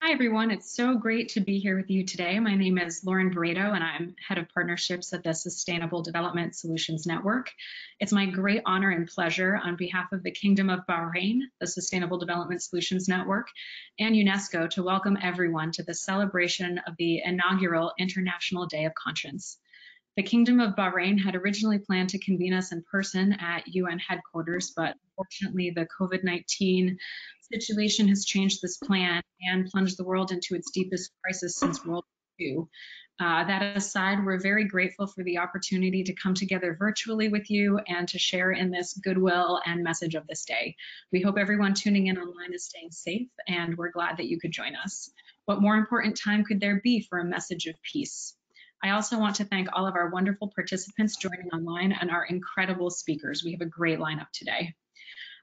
Hi, everyone. It's so great to be here with you today. My name is Lauren Barreto, and I'm Head of Partnerships at the Sustainable Development Solutions Network. It's my great honor and pleasure on behalf of the Kingdom of Bahrain, the Sustainable Development Solutions Network, and UNESCO to welcome everyone to the celebration of the inaugural International Day of Conscience. The Kingdom of Bahrain had originally planned to convene us in person at UN headquarters, but unfortunately the COVID-19 situation has changed this plan and plunged the world into its deepest crisis since World War II. Uh, that aside, we're very grateful for the opportunity to come together virtually with you and to share in this goodwill and message of this day. We hope everyone tuning in online is staying safe and we're glad that you could join us. What more important time could there be for a message of peace? I also want to thank all of our wonderful participants joining online and our incredible speakers. We have a great lineup today.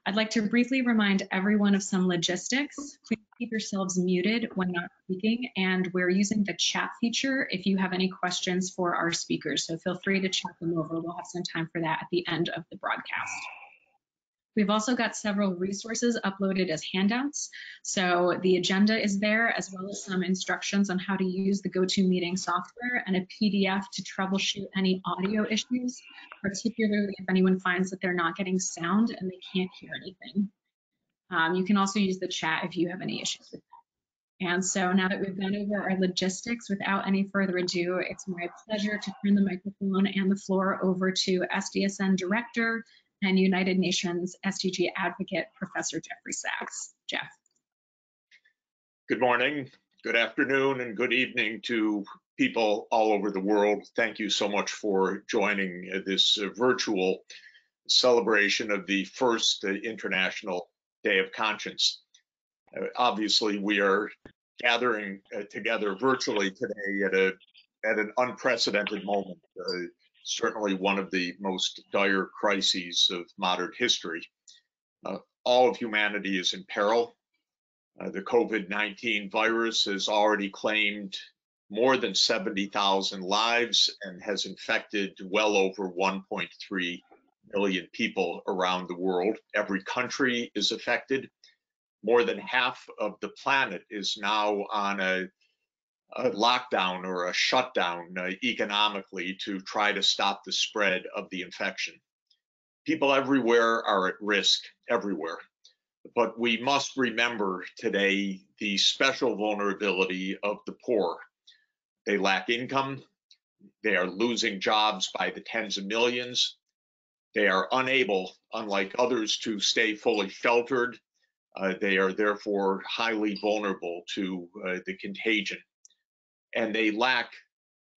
I'd like to briefly remind everyone of some logistics. Please keep yourselves muted when not speaking, and we're using the chat feature if you have any questions for our speakers. So feel free to chat them over. We'll have some time for that at the end of the broadcast. We've also got several resources uploaded as handouts. So the agenda is there as well as some instructions on how to use the GoToMeeting software and a PDF to troubleshoot any audio issues, particularly if anyone finds that they're not getting sound and they can't hear anything. Um, you can also use the chat if you have any issues with that. And so now that we've gone over our logistics, without any further ado, it's my pleasure to turn the microphone and the floor over to SDSN Director and United Nations SDG advocate, Professor Jeffrey Sachs. Jeff. Good morning, good afternoon, and good evening to people all over the world. Thank you so much for joining this virtual celebration of the first International Day of Conscience. Obviously, we are gathering together virtually today at a at an unprecedented moment. Uh, certainly one of the most dire crises of modern history. Uh, all of humanity is in peril. Uh, the COVID 19 virus has already claimed more than 70,000 lives and has infected well over 1.3 million people around the world. Every country is affected. More than half of the planet is now on a a lockdown or a shutdown uh, economically to try to stop the spread of the infection. People everywhere are at risk, everywhere. But we must remember today the special vulnerability of the poor. They lack income, they are losing jobs by the tens of millions, they are unable, unlike others, to stay fully sheltered. Uh, they are therefore highly vulnerable to uh, the contagion and they lack,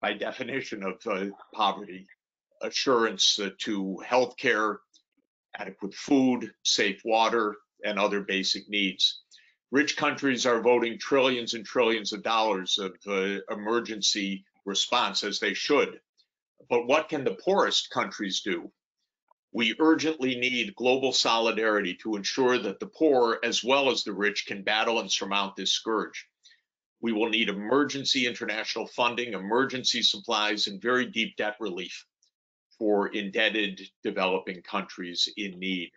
by definition of uh, poverty, assurance to health care, adequate food, safe water, and other basic needs. Rich countries are voting trillions and trillions of dollars of uh, emergency response, as they should. But what can the poorest countries do? We urgently need global solidarity to ensure that the poor, as well as the rich, can battle and surmount this scourge. We will need emergency international funding, emergency supplies, and very deep debt relief for indebted developing countries in need.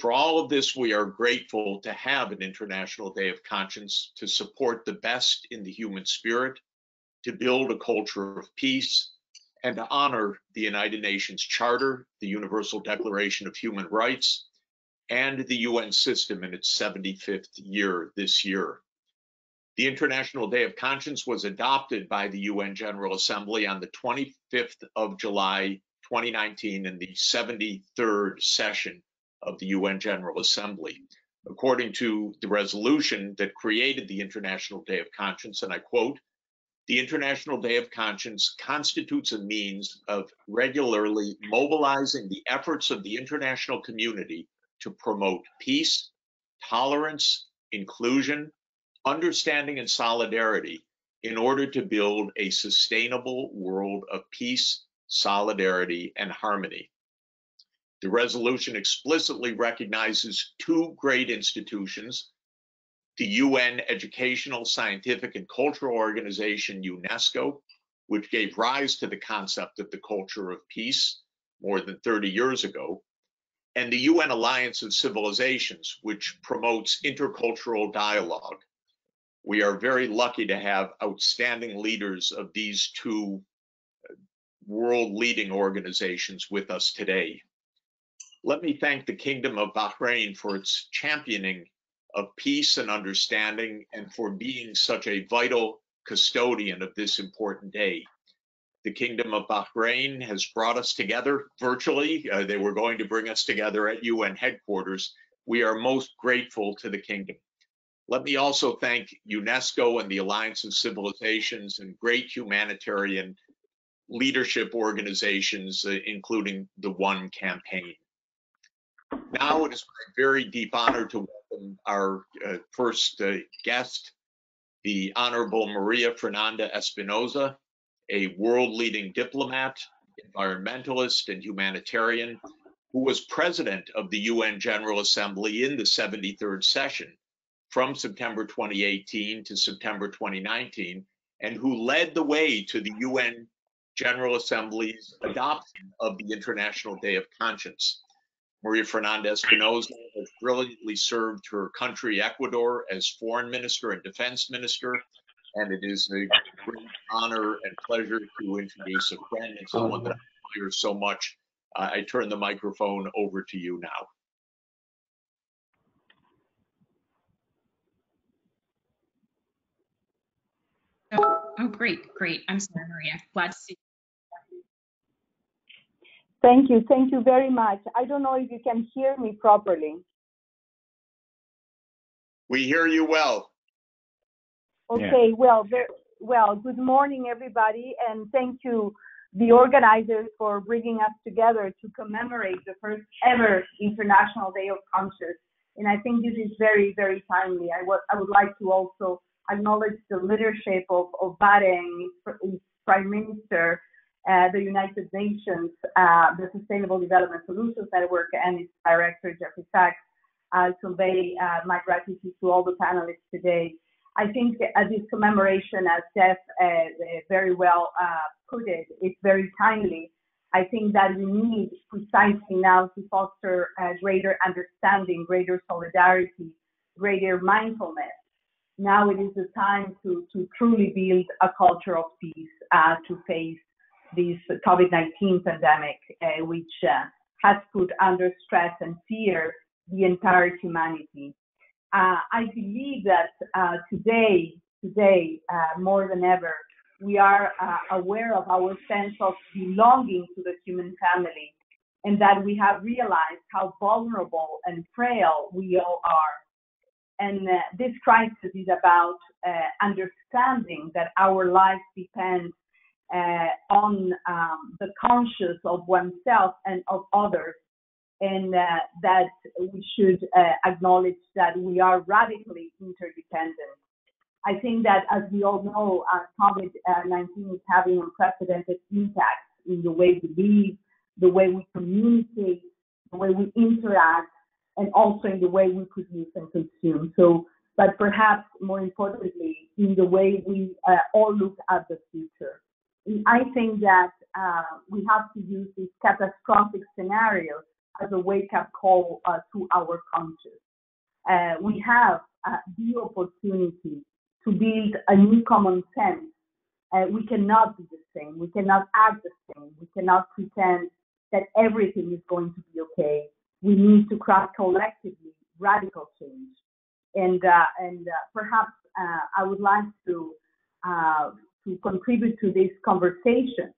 For all of this, we are grateful to have an International Day of Conscience to support the best in the human spirit, to build a culture of peace, and to honor the United Nations Charter, the Universal Declaration of Human Rights, and the UN system in its 75th year this year. The International Day of Conscience was adopted by the UN General Assembly on the 25th of July 2019 in the 73rd session of the UN General Assembly. According to the resolution that created the International Day of Conscience, and I quote, the International Day of Conscience constitutes a means of regularly mobilizing the efforts of the international community to promote peace, tolerance, inclusion, understanding and solidarity in order to build a sustainable world of peace, solidarity, and harmony. The resolution explicitly recognizes two great institutions, the UN Educational, Scientific, and Cultural Organization, UNESCO, which gave rise to the concept of the culture of peace more than 30 years ago, and the UN Alliance of Civilizations, which promotes intercultural dialogue We are very lucky to have outstanding leaders of these two world leading organizations with us today. Let me thank the Kingdom of Bahrain for its championing of peace and understanding and for being such a vital custodian of this important day. The Kingdom of Bahrain has brought us together virtually. Uh, they were going to bring us together at UN headquarters. We are most grateful to the Kingdom. Let me also thank UNESCO and the Alliance of Civilizations and great humanitarian leadership organizations, uh, including the One Campaign. Now it is my very deep honor to welcome our uh, first uh, guest, the Honorable Maria Fernanda Espinosa, a world-leading diplomat, environmentalist, and humanitarian who was president of the UN General Assembly in the 73rd session from September 2018 to September 2019, and who led the way to the UN General Assembly's adoption of the International Day of Conscience. Maria Fernanda Espinosa has brilliantly served her country, Ecuador, as foreign minister and defense minister. And it is a great honor and pleasure to introduce a friend and someone that I admire so much. Uh, I turn the microphone over to you now. Oh, great, great. I'm sorry, Maria. Glad to see you. Thank you. Thank you very much. I don't know if you can hear me properly. We hear you well. Okay, yeah. well, very, well, good morning, everybody, and thank you, the organizers, for bringing us together to commemorate the first ever International Day of Conscience. And I think this is very, very timely. I, would I would like to also acknowledge the leadership of, of Bahrain, Prime Minister, uh, the United Nations, uh, the Sustainable Development Solutions Network, and its director, Jeffrey Sachs. I uh, convey uh, my gratitude to all the panelists today. I think uh, this commemoration, as Jeff uh, very well put it, it, is very timely. I think that we need precisely now to foster greater understanding, greater solidarity, greater mindfulness now it is the time to, to truly build a culture of peace uh, to face this COVID-19 pandemic, uh, which uh, has put under stress and fear the entire humanity. Uh, I believe that uh, today, today uh, more than ever, we are aware of our sense of belonging to the human family, and that we have realized how vulnerable and frail we all are and uh, this crisis is about uh, understanding that our life depends uh, on um, the conscious of oneself and of others, and uh, that we should uh, acknowledge that we are radically interdependent. I think that, as we all know, uh, COVID-19 is having unprecedented impacts in the way we live, the way we communicate, the way we interact, and also in the way we produce and consume. So, but perhaps more importantly, in the way we uh, all look at the future. I think that uh, we have to use this catastrophic scenario as a wake-up call uh, to our conscience. Uh, we have uh, the opportunity to build a new common sense. Uh, we cannot be the same. We cannot act the same. We cannot pretend that everything is going to be okay we need to craft collectively radical change. And, uh, and uh, perhaps uh, I would like to, uh, to contribute to this conversation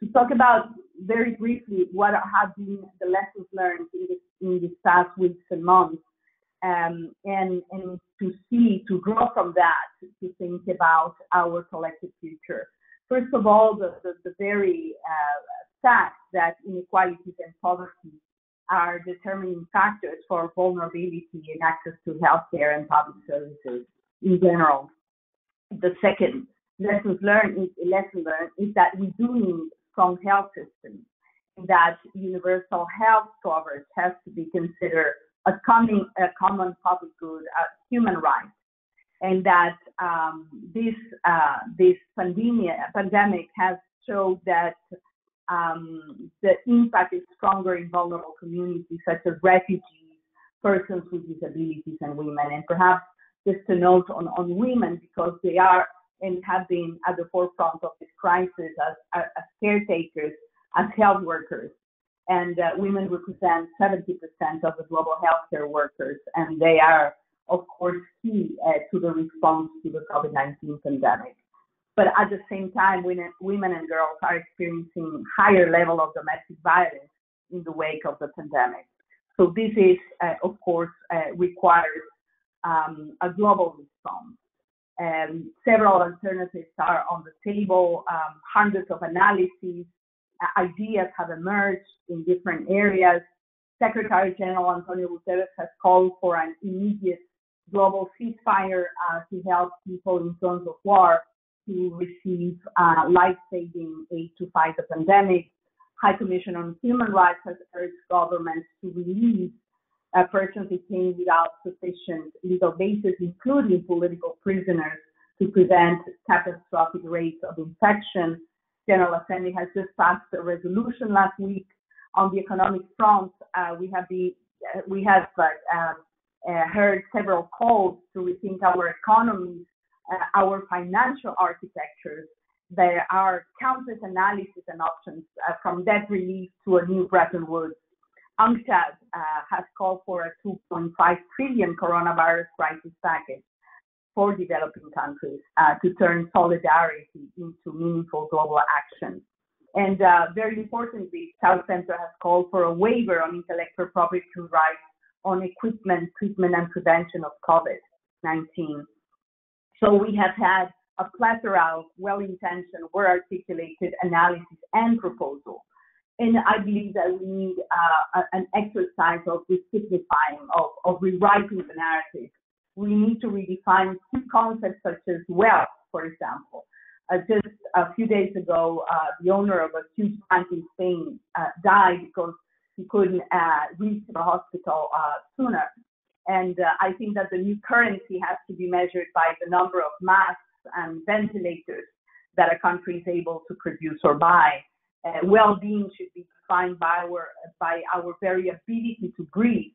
to talk about very briefly what have been the lessons learned in this, in these past weeks and months. Um, and, and to see, to draw from that, to think about our collective future. First of all, the, the, the very uh, fact that inequalities and poverty are determining factors for vulnerability and access to healthcare and public services in general. The second lesson learned is, lesson learned is that we do need strong health systems, that universal health coverage has to be considered a common, a common public good, a human right, and that um, this uh, this pandemic pandemic has showed that um, the impact is stronger in vulnerable communities such as refugees, persons with disabilities, and women. And perhaps just a note on, on women because they are and have been at the forefront of this crisis as, as caretakers, as health workers. And uh, women represent 70% of the global healthcare workers, and they are, of course, key uh, to the response to the COVID 19 pandemic. But at the same time, women, women and girls are experiencing higher level of domestic violence in the wake of the pandemic. So this is, uh, of course, uh, requires um, a global response. Um, several alternatives are on the table. Um, hundreds of analyses, uh, ideas have emerged in different areas. Secretary General Antonio Guterres has called for an immediate global ceasefire uh, to help people in zones of war to receive uh, life-saving aid to fight the pandemic. High Commission on Human Rights has urged governments to release uh, persons detained without sufficient legal basis, including political prisoners, to prevent catastrophic rates of infection. General Assembly has just passed a resolution last week on the economic front. Uh, we have the uh, we have uh, uh, heard several calls to rethink our economies, our financial architectures. There are countless analyses and options from debt relief to a new Bretton Woods UNCTAD uh, has called for a 2.5 trillion coronavirus crisis package for developing countries uh, to turn solidarity into meaningful global action. And uh, very importantly, South Center has called for a waiver on intellectual property rights on equipment, treatment, and prevention of COVID-19. So we have had a plethora of well-intentioned, well-articulated analysis and proposal. and I believe that we need uh, an exercise of resimplifying, of, of rewriting the narrative. We need to redefine key concepts such as wealth, for example. Uh, just a few days ago, uh, the owner of a huge bank in Spain uh, died because he couldn't uh, reach the hospital uh, sooner. And I think that the new currency has to be measured by the number of masks and ventilators that a country is able to produce or buy. Uh, well-being should be defined by our by our very ability to breathe,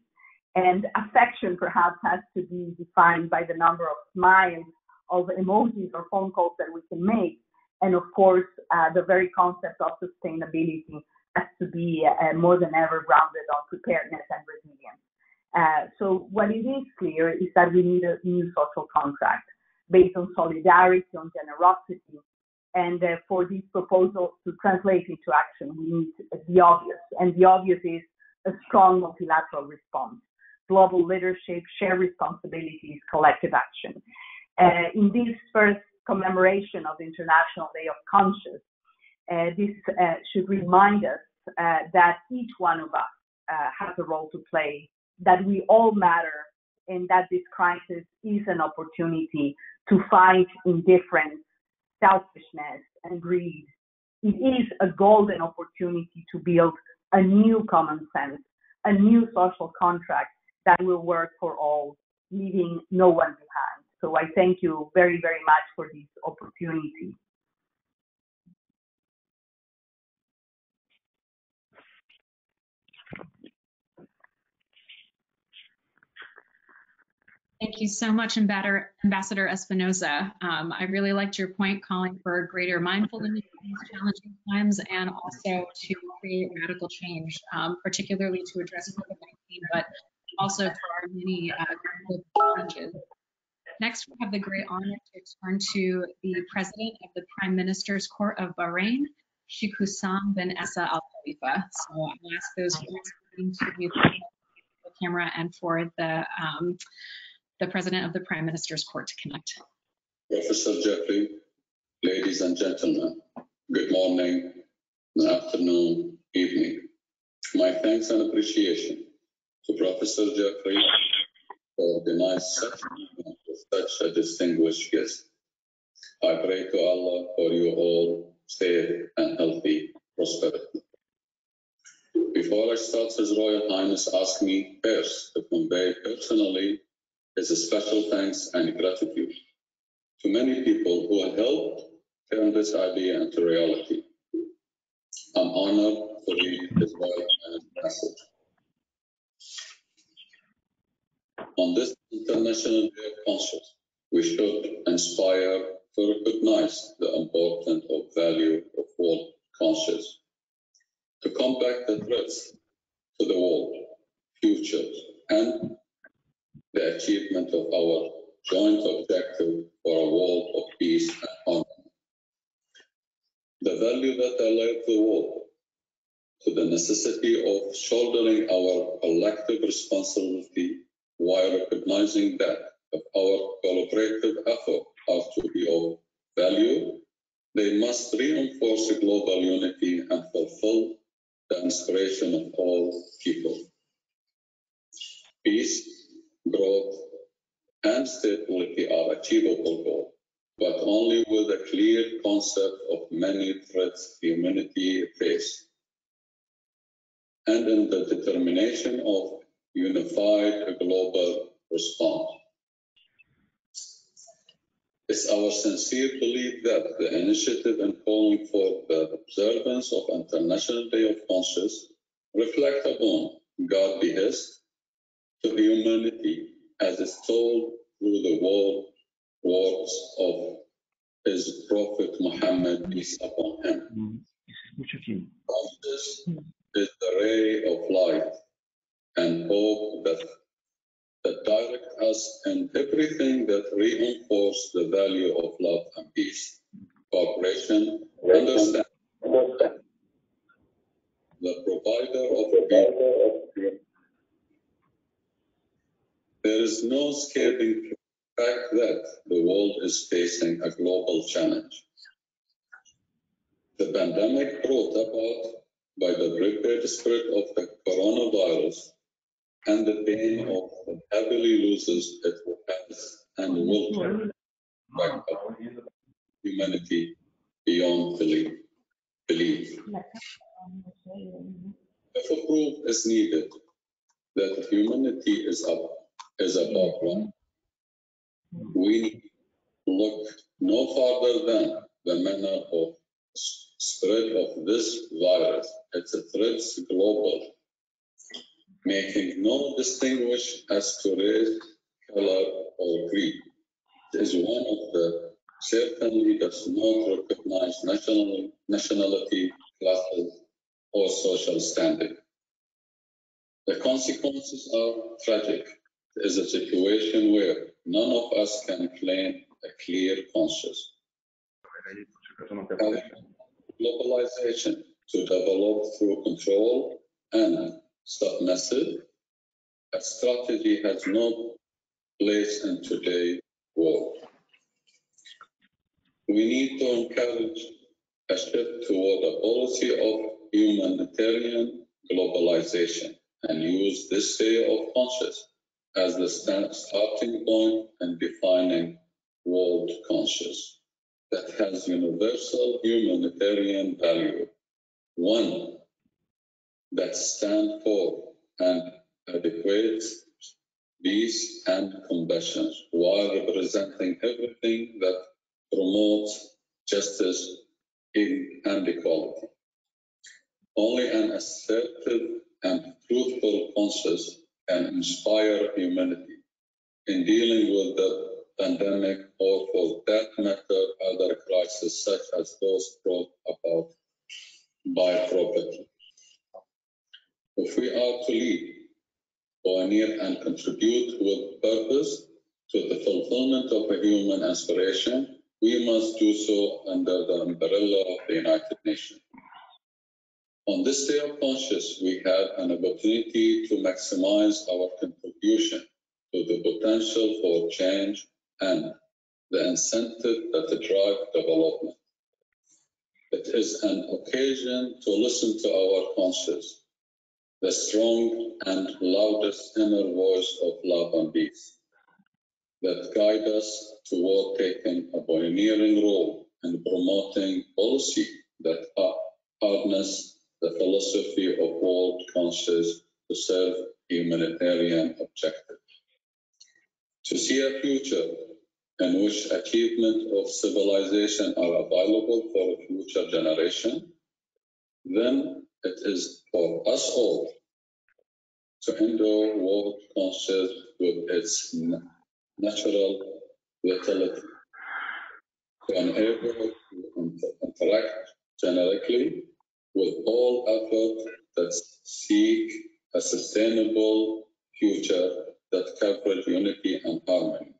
and affection perhaps has to be defined by the number of smiles, of emojis or phone calls that we can make, and of course uh, the very concept of sustainability has to be uh, more than ever grounded on preparedness and resilience. Uh, so what it is clear is that we need a new social contract based on solidarity, on generosity, and uh, for these proposals to translate into action, we need the obvious. And the obvious is a strong multilateral response, global leadership, shared responsibilities, collective action. Uh, in this first commemoration of the International Day of Conscience, uh, this uh, should remind us uh, that each one of us uh, has a role to play, that we all matter, and that this crisis is an opportunity to fight indifference selfishness and greed. It is a golden opportunity to build a new common sense, a new social contract that will work for all, leaving no one behind. So I thank you very, very much for this opportunity. Thank you so much, Ambassador, Espinosa. Um, I really liked your point calling for greater mindfulness in these challenging times and also to create radical change, um, particularly to address COVID-19, but also for our many uh, challenges. Next, we have the great honor to turn to the President of the Prime Minister's Court of Bahrain, Sheikh Hussam bin Issa Al Khalifa. So I'll ask those who are to mute the camera and for the um, the President of the Prime Minister's Court to connect. Professor Jeffrey, ladies and gentlemen, good morning, afternoon, evening. My thanks and appreciation to Professor Jeffrey for organizing such such a distinguished guest. I pray to Allah for you all safe and healthy prosperity. Before I start, His Royal Highness asked me first to convey personally is a special thanks and gratitude to many people who have helped turn this idea into reality. I'm honored to read his and message. On this International Day of Conscience, we should inspire to recognize the importance of value of world conscious, to combat the threats to the world, future, and the achievement of our joint objective for a world of peace and harmony. The value that alert the world to the necessity of shouldering our collective responsibility while recognizing that our collaborative effort are to be of value, they must reinforce global unity and fulfill the inspiration of all people. Peace, growth, and stability are achievable goals, but only with a clear concept of many threats humanity faces and in the determination of unified global response. It's our sincere belief that the initiative in calling for the observance of International Day of Conscience reflect upon God's behest to humanity as is told through the word, words of his Prophet Muhammad, peace upon him. Mm-hmm. Conscious is the ray of light and hope that, that direct us in everything that reinforce the value of love and peace, cooperation, understanding, the provider of peace. There is no escaping the fact that the world is facing a global challenge. The pandemic brought about by the prepared spread of the coronavirus and the pain of the heavily losses it has and will back up humanity beyond belief. belief. If a proof is needed that humanity is up is a one, we look no farther than the manner of spread of this virus. It's a threat global, making no distinguish as to race, color, or creed. It is one of the certainly does not recognize national, nationality, classes, or social standing. The consequences are tragic. Is a situation where none of us can claim a clear conscience globalization to develop through control and submissive, a strategy has no place in today's world. We need to encourage a shift toward a policy of humanitarian globalization and use this day of conscience as the starting and defining world conscious that has universal humanitarian value. One that stand for and adequate peace and compassion while representing everything that promotes justice and equality. Only an assertive and truthful conscience can inspire humanity in dealing with the pandemic or for that matter other crises such as those brought about by property. If we are to lead, pioneer and contribute with purpose to the fulfillment of a human aspiration, we must do so under the umbrella of the United Nations. On this day of conscience, we had an opportunity to maximize our contribution to the potential for change and the incentive that drive development. It is an occasion to listen to our conscience, the strong and loudest inner voice of love and peace that guide us toward taking a pioneering role in promoting policy that harness the philosophy of world conscious to serve humanitarian objectives. To see a future in which achievement of civilization are available for a future generation, then it is for us all to endure world conscious with its natural vitality to enable to interact generically with all efforts that seek a sustainable future that covers unity and harmony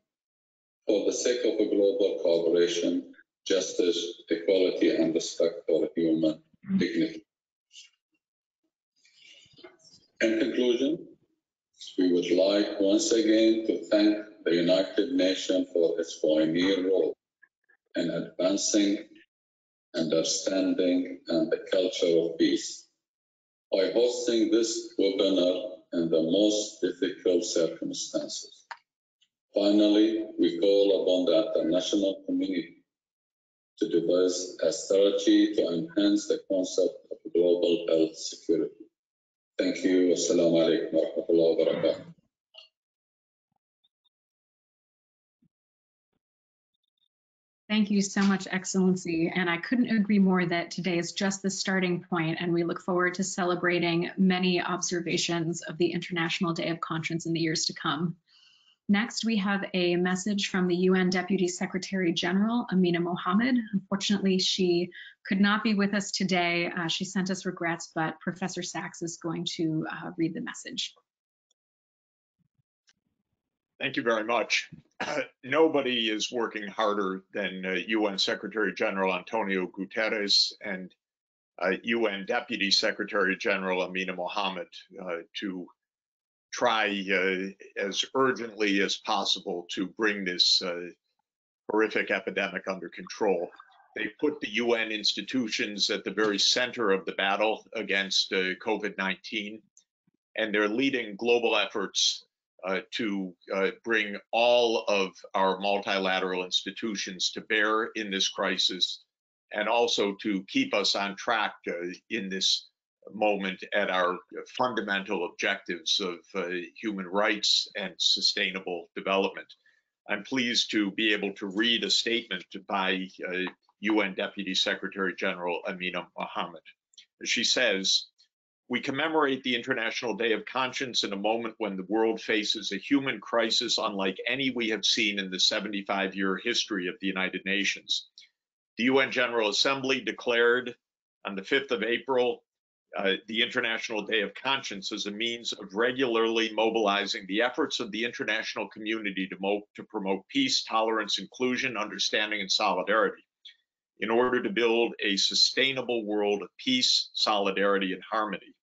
for the sake of a global cooperation, justice, equality, and respect for human dignity. In conclusion, we would like once again to thank the United Nations for its pioneer role in advancing understanding and the culture of peace by hosting this webinar in the most difficult circumstances. Finally, we call upon the international community to devise a strategy to enhance the concept of global health security. Thank you. Assalamu alaikum wa rahmatullahi wa barakatuh. Thank you so much, Excellency. And I couldn't agree more that today is just the starting point, and we look forward to celebrating many observations of the International Day of Conscience in the years to come. Next, we have a message from the UN Deputy Secretary General, Amina Mohammed. Unfortunately, she could not be with us today. Uh, she sent us regrets, but Professor Sachs is going to uh, read the message. Thank you very much. Uh, nobody is working harder than uh, UN Secretary General Antonio Guterres and uh, UN Deputy Secretary General Amina Mohammed uh, to try uh, as urgently as possible to bring this uh, horrific epidemic under control. They put the UN institutions at the very center of the battle against COVID 19, and they're leading global efforts uh, to uh, bring all of our multilateral institutions to bear in this crisis and also to keep us on track uh, in this moment at our fundamental objectives of uh, human rights and sustainable development. I'm pleased to be able to read a statement by UN uh, Deputy Secretary General Amina Mohammed. She says, we commemorate the International Day of Conscience in a moment when the world faces a human crisis unlike any we have seen in the 75 year history of the United Nations. The UN General Assembly declared on the 5th of April uh, the International Day of Conscience as a means of regularly mobilizing the efforts of the international community to, to promote peace, tolerance, inclusion, understanding, and solidarity in order to build a sustainable world of peace, solidarity, and harmony.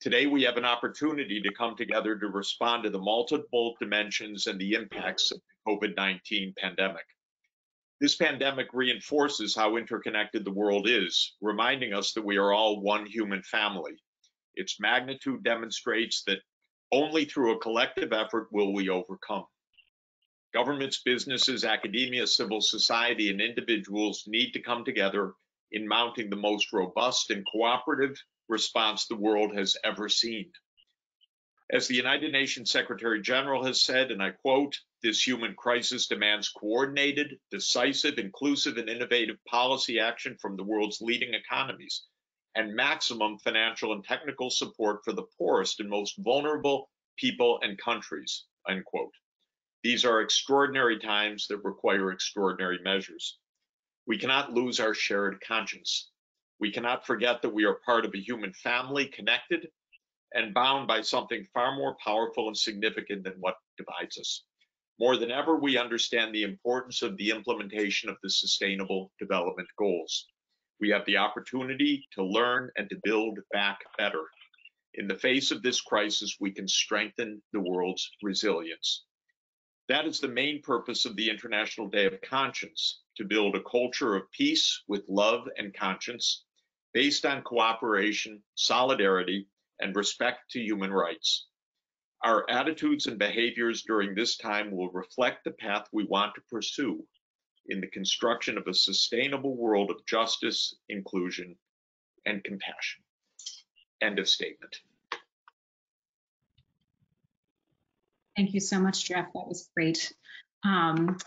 Today, we have an opportunity to come together to respond to the multiple dimensions and the impacts of the COVID 19 pandemic. This pandemic reinforces how interconnected the world is, reminding us that we are all one human family. Its magnitude demonstrates that only through a collective effort will we overcome. Governments, businesses, academia, civil society, and individuals need to come together in mounting the most robust and cooperative response the world has ever seen. As the United Nations Secretary General has said, and I quote, this human crisis demands coordinated, decisive, inclusive, and innovative policy action from the world's leading economies and maximum financial and technical support for the poorest and most vulnerable people and countries, unquote. These are extraordinary times that require extraordinary measures. We cannot lose our shared conscience. We cannot forget that we are part of a human family connected and bound by something far more powerful and significant than what divides us. More than ever, we understand the importance of the implementation of the Sustainable Development Goals. We have the opportunity to learn and to build back better. In the face of this crisis, we can strengthen the world's resilience. That is the main purpose of the International Day of Conscience to build a culture of peace with love and conscience based on cooperation, solidarity, and respect to human rights. Our attitudes and behaviors during this time will reflect the path we want to pursue in the construction of a sustainable world of justice, inclusion, and compassion. End of statement. Thank you so much, Jeff. That was great. Um,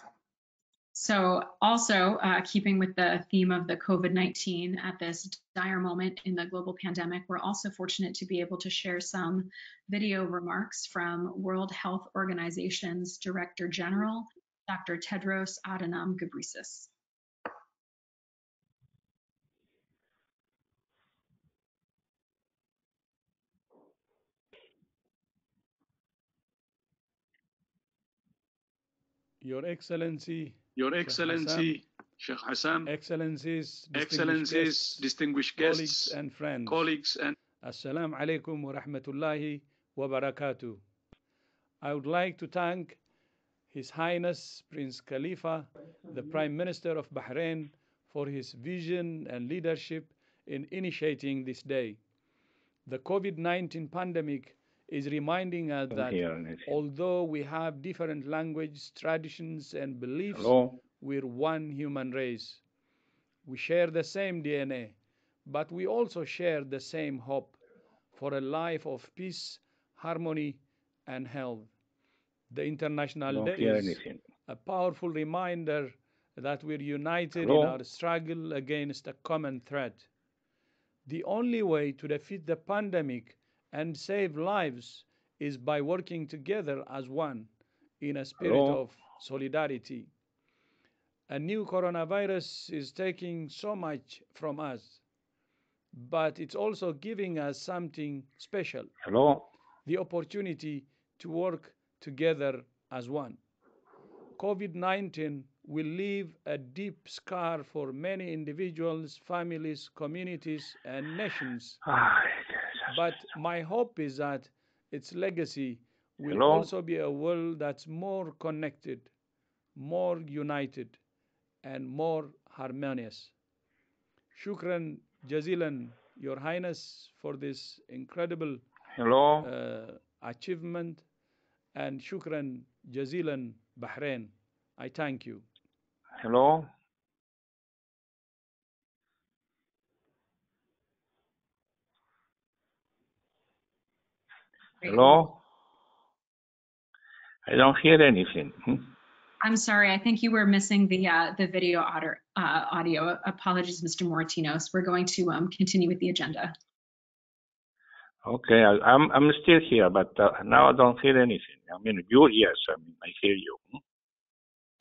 So also uh, keeping with the theme of the COVID-19 at this dire moment in the global pandemic, we're also fortunate to be able to share some video remarks from World Health Organization's Director General, Dr. Tedros Adhanom Ghebreyesus. Your Excellency, Your Excellency, Sheikh Hassan, Excellencies, distinguished Excellencies, guests, distinguished colleagues guests, and friends. colleagues, and Assalamu alaikum wa rahmatullahi wa barakatuh. I would like to thank His Highness Prince Khalifa, the Prime Minister of Bahrain, for his vision and leadership in initiating this day. The COVID 19 pandemic is reminding us that although we have different languages, traditions, and beliefs, Hello. we're one human race. We share the same DNA, but we also share the same hope for a life of peace, harmony, and health. The International Don't Day is a powerful reminder that we're united Hello? in our struggle against a common threat. The only way to defeat the pandemic and save lives is by working together as one in a spirit Hello? of solidarity. A new coronavirus is taking so much from us, but it's also giving us something special Hello. the opportunity to work together as one. COVID 19 will leave a deep scar for many individuals, families, communities, and nations. But my hope is that its legacy will Hello? also be a world that's more connected, more united, and more harmonious. Shukran jazilan, Your Highness, for this incredible Hello. uh, achievement and shukran jazilan Bahrain. I thank you. Hello. Hello. I don't hear anything. Hmm? I'm sorry, I think you were missing the uh, the video audio, uh, audio. Apologies, Mr. Moratinos. We're going to um, continue with the agenda. Okay, I, I'm I'm still here, but uh, now I don't hear anything. I mean, you yes, I mean I hear you. Hmm?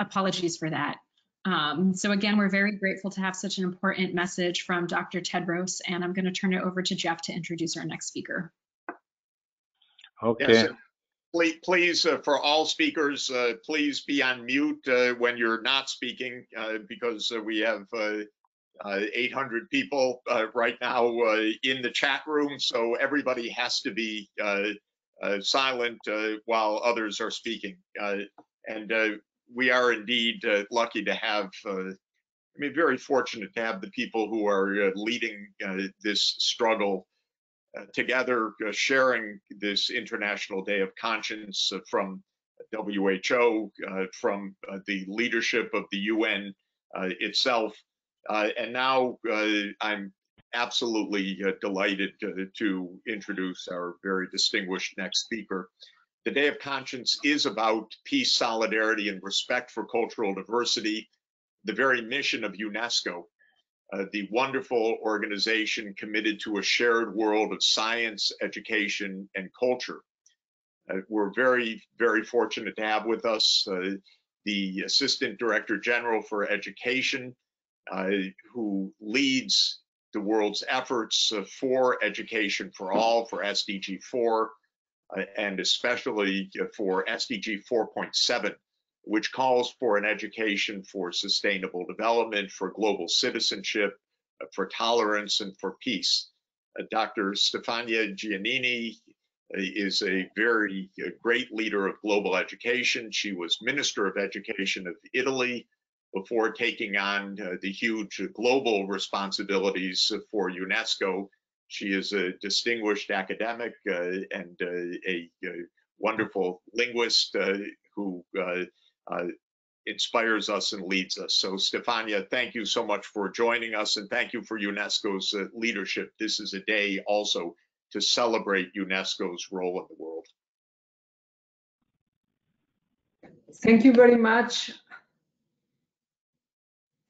Apologies for that. Um, so again, we're very grateful to have such an important message from Dr. Tedros, and I'm going to turn it over to Jeff to introduce our next speaker. Okay. Yes, please, please uh, for all speakers, uh, please be on mute uh, when you're not speaking uh, because uh, we have uh, uh, 800 people uh, right now uh, in the chat room, so everybody has to be uh, uh, silent uh, while others are speaking. Uh, and uh, we are indeed uh, lucky to have, uh, I mean, very fortunate to have the people who are uh, leading uh, this struggle together, uh, sharing this International Day of Conscience uh, from WHO, uh, from uh, the leadership of the UN uh, itself. Uh, and now uh, I'm absolutely uh, delighted to, to introduce our very distinguished next speaker. The Day of Conscience is about peace, solidarity, and respect for cultural diversity, the very mission of UNESCO uh, the wonderful organization committed to a shared world of science, education, and culture. Uh, we're very, very fortunate to have with us uh, the Assistant Director General for Education, uh, who leads the world's efforts uh, for education for all, for SDG 4, uh, and especially for SDG 4.7 which calls for an education for sustainable development, for global citizenship, uh, for tolerance, and for peace. Uh, Dr. Stefania Giannini uh, is a very uh, great leader of global education. She was Minister of Education of Italy before taking on uh, the huge global responsibilities for UNESCO. She is a distinguished academic uh, and a, a wonderful linguist who uh, inspires us and leads us. So Stefania, thank you so much for joining us and thank you for UNESCO's uh, leadership. This is a day also to celebrate UNESCO's role in the world. Thank you very much.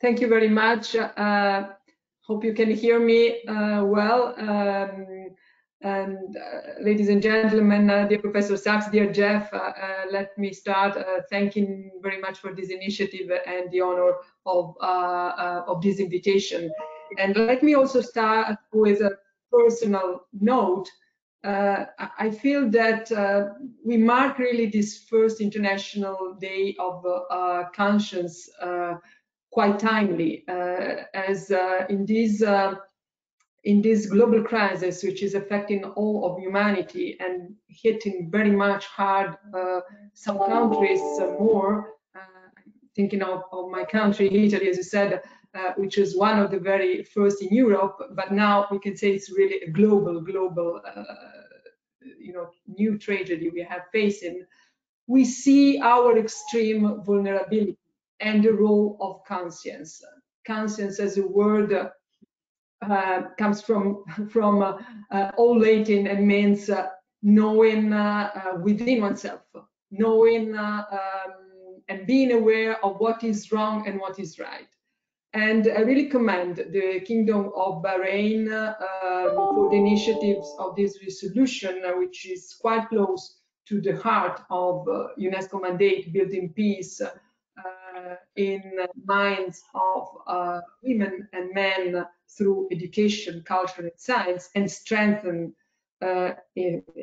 thank you very much. Uh, hope you can hear me uh, well. Um, and uh, ladies and gentlemen, uh, dear Professor Sachs, dear Jeff, uh, uh, let me start uh, thanking very much for this initiative and the honor of, uh, uh, of this invitation. And let me also start with a personal note. I feel that we mark really this first International Day of Conscience quite timely, as in this in this global crisis, which is affecting all of humanity and hitting very much hard uh, some countries more. Uh, thinking of, of, my country, Italy, as you said, uh, which is one of the very first in Europe, but now we can say it's really a global, global, uh, you know, new tragedy we have facing. We see our extreme vulnerability and the role of conscience. Conscience as a word uh, comes from from uh, uh, Old Latin and means uh, knowing within oneself, knowing um, and being aware of what is wrong and what is right. And I really commend the Kingdom of Bahrain for the initiatives of this resolution, which is quite close to the heart of UNESCO mandate, building peace in minds of women and men through education, culture, and science, and strengthen uh,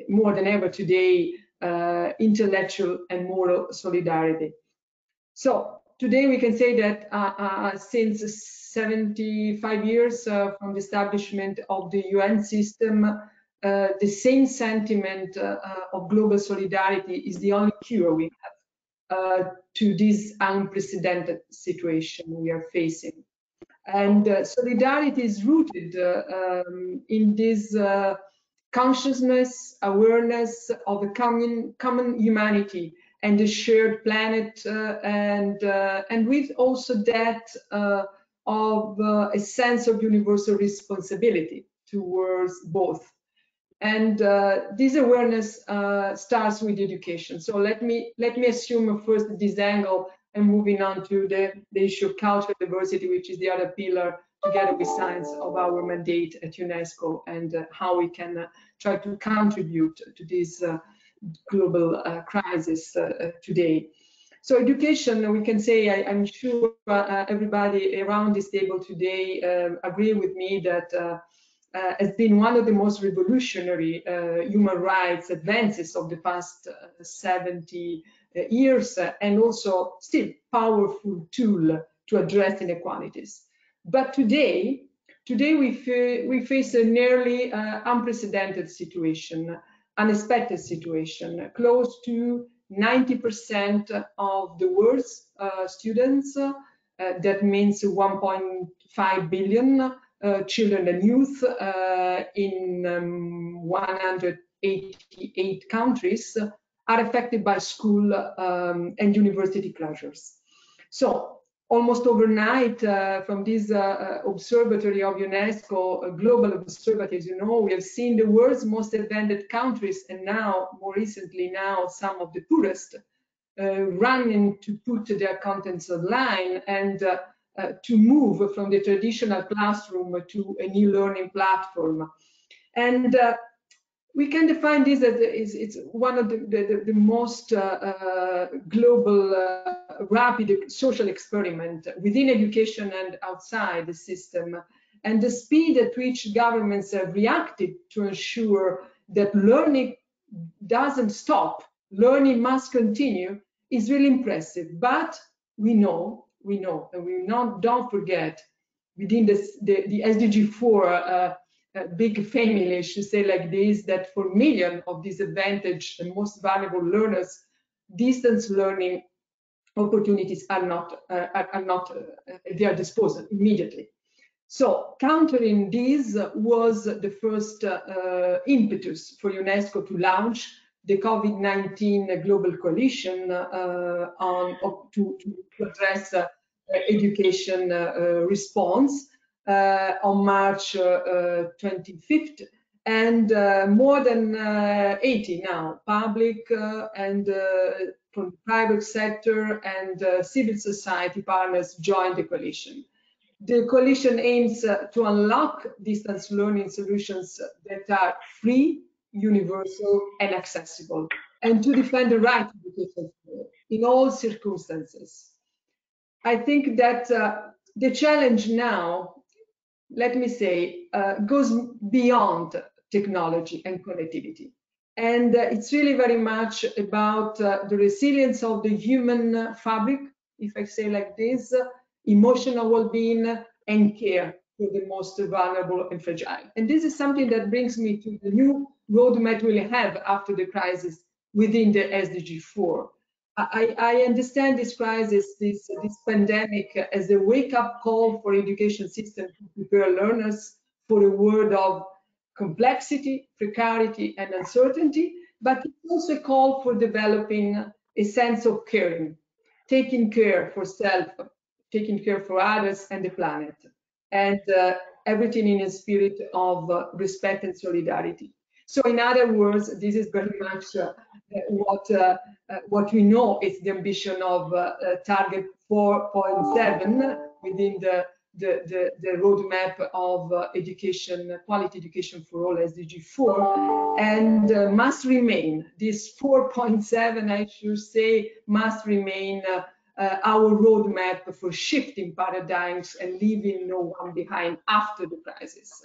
more than ever today uh, intellectual and moral solidarity. So today we can say that uh, uh since 75 years uh, from the establishment of the UN system, uh, the same sentiment of global solidarity is the only cure we have to this unprecedented situation we are facing. And uh, solidarity is rooted uh, um, in this uh, consciousness, awareness of a common, common humanity and a shared planet, uh, and uh, and with also that uh, of a sense of universal responsibility towards both. And this awareness starts with education. So let me let me assume first this angle and moving on to the, the issue of cultural diversity, which is the other pillar together with science of our mandate at UNESCO and uh, how we can uh, try to contribute to this uh, global uh, crisis uh, uh, today. So education, we can say, I, am sure everybody around this table today agree with me that has been one of the most revolutionary human rights advances of the past 70 uh, years uh, and also still powerful tool to address inequalities. But today, today we, we face a nearly uh, unprecedented situation, unexpected situation. Close to 90% of the world's uh, students, uh, that means 1.5 billion uh, children and youth in um, 188 countries, are affected by school um, and university closures. So almost overnight uh, from this uh, uh observatory of UNESCO, a global observatory, as you know, we have seen the world's most advanced countries and now, more recently now, some of the poorest uh, running to put their contents online and uh, uh, to move from the traditional classroom to a new learning platform. And we can define this as it's, it's one of the, the, the most uh, uh, global, uh, rapid social experiment within education and outside the system. And the speed at which governments have reacted to ensure that learning doesn't stop, learning must continue, is really impressive. But we know, we know, and we not, don't forget, within this, the, the SDG 4 big family I should say like this, that for millions of disadvantaged and most valuable learners, distance learning opportunities are not, uh, are, not uh, at their disposal immediately. So countering this was the first uh, impetus for UNESCO to launch the COVID-19 Global Coalition uh, on, to, to, address uh, education uh, response on March 25th. Uh, and uh, more than uh, 80 now, public uh, and private sector and civil society partners joined the coalition. The coalition aims to unlock distance learning solutions that are free, universal, and accessible, and to defend the right to education in all circumstances. I think that uh, the challenge now, let me say, uh, goes beyond technology and connectivity. And uh, it's really very much about uh, the resilience of the human fabric, if I say like this, emotional well-being and care for the most vulnerable and fragile. And this is something that brings me to the new roadmap we'll have after the crisis within the SDG 4. I, I, understand this crisis, this, this pandemic, as a wake-up call for education system to prepare learners for a world of complexity, precarity, and uncertainty, but it's also a call for developing a sense of caring, taking care for self, taking care for others and the planet, and uh, everything in a spirit of uh, respect and solidarity. So in other words, this is very much uh, what uh, uh, what we know is the ambition of target 4.7 within the the, the, the, roadmap of uh, education, quality education for all SDG 4, and uh, must remain, this 4.7, I should say, must remain uh, our roadmap for shifting paradigms and leaving no one behind after the crisis.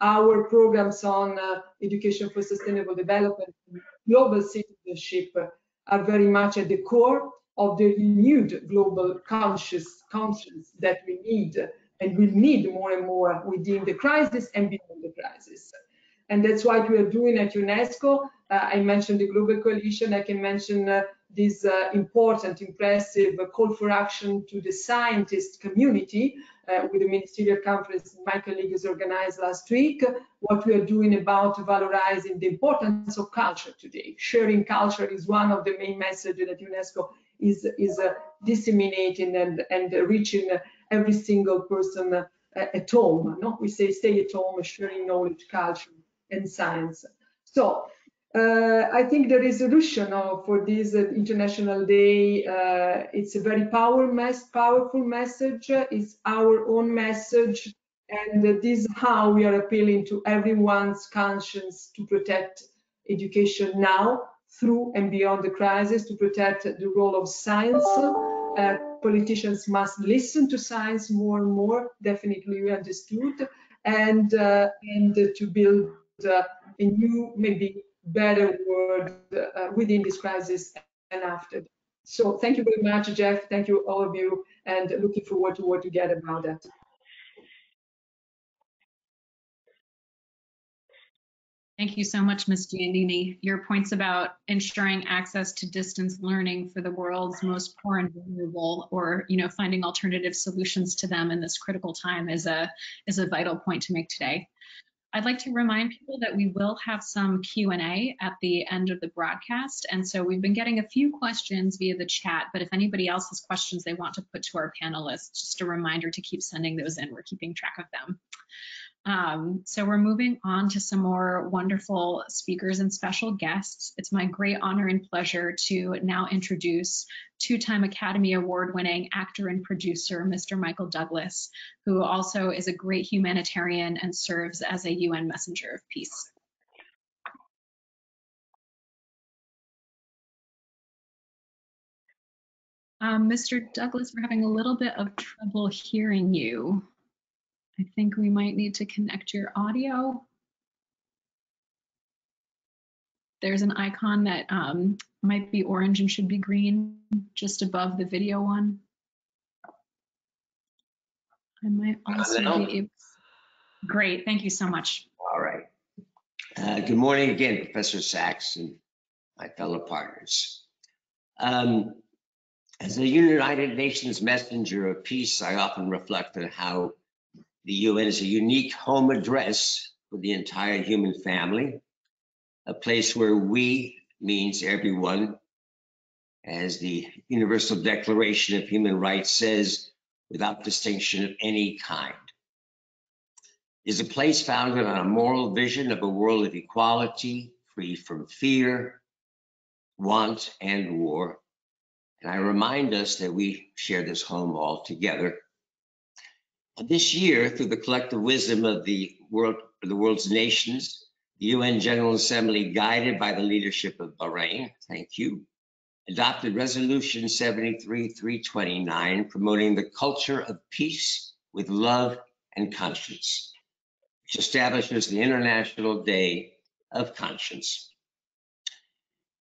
Our programs on education for sustainable development, global citizenship are very much at the core of the renewed global conscious conscience that we need and will need more and more within the crisis and beyond the crisis. And that's what we are doing at UNESCO. Uh, I mentioned the Global Coalition. I can mention uh, this uh, important, impressive call for action to the scientist community uh, with the ministerial conference my colleague has organized last week. What we are doing about valorizing the importance of culture today. Sharing culture is one of the main messages that UNESCO is, is uh, disseminating and, and reaching every single person uh, at home. No? We say stay at home, sharing knowledge, culture, and science. So I think the resolution for this uh, International Day, uh, it's a very power mess, powerful message. It's our own message. And this is how we are appealing to everyone's conscience to protect education now, through and beyond the crisis, to protect the role of science, uh, politicians must listen to science more and more, definitely we understood, and, uh, and to build uh, a new, maybe better world uh, within this crisis and after. So thank you very much, Jeff. Thank you, all of you, and looking forward to what work together about that. Thank you so much, Ms. Giannini. Your points about ensuring access to distance learning for the world's most poor and vulnerable, or you know, finding alternative solutions to them in this critical time is a is a vital point to make today. I'd like to remind people that we will have some Q&A at the end of the broadcast. And so we've been getting a few questions via the chat, but if anybody else has questions they want to put to our panelists, just a reminder to keep sending those in. We're keeping track of them. Um, so we're moving on to some more wonderful speakers and special guests. It's my great honor and pleasure to now introduce two-time Academy Award winning actor and producer, Mr. Michael Douglas, who also is a great humanitarian and serves as a UN messenger of peace. Um, Mr. Douglas, we're having a little bit of trouble hearing you. I think we might need to connect your audio. There's an icon that um, might be orange and should be green just above the video one. I might also be able... Great, thank you so much. All right. Uh, good morning again, Professor Sachs and my fellow partners. Um, as a United Nations messenger of peace, I often reflect on how the UN is a unique home address for the entire human family, a place where we means everyone, as the Universal Declaration of Human Rights says, without distinction of any kind. is a place founded on a moral vision of a world of equality, free from fear, want, and war. And I remind us that we share this home all together. This year, through the collective wisdom of the world, the world's nations, the UN General Assembly, guided by the leadership of Bahrain, thank you, adopted Resolution 73-329, promoting the culture of peace with love and conscience, which establishes the International Day of Conscience.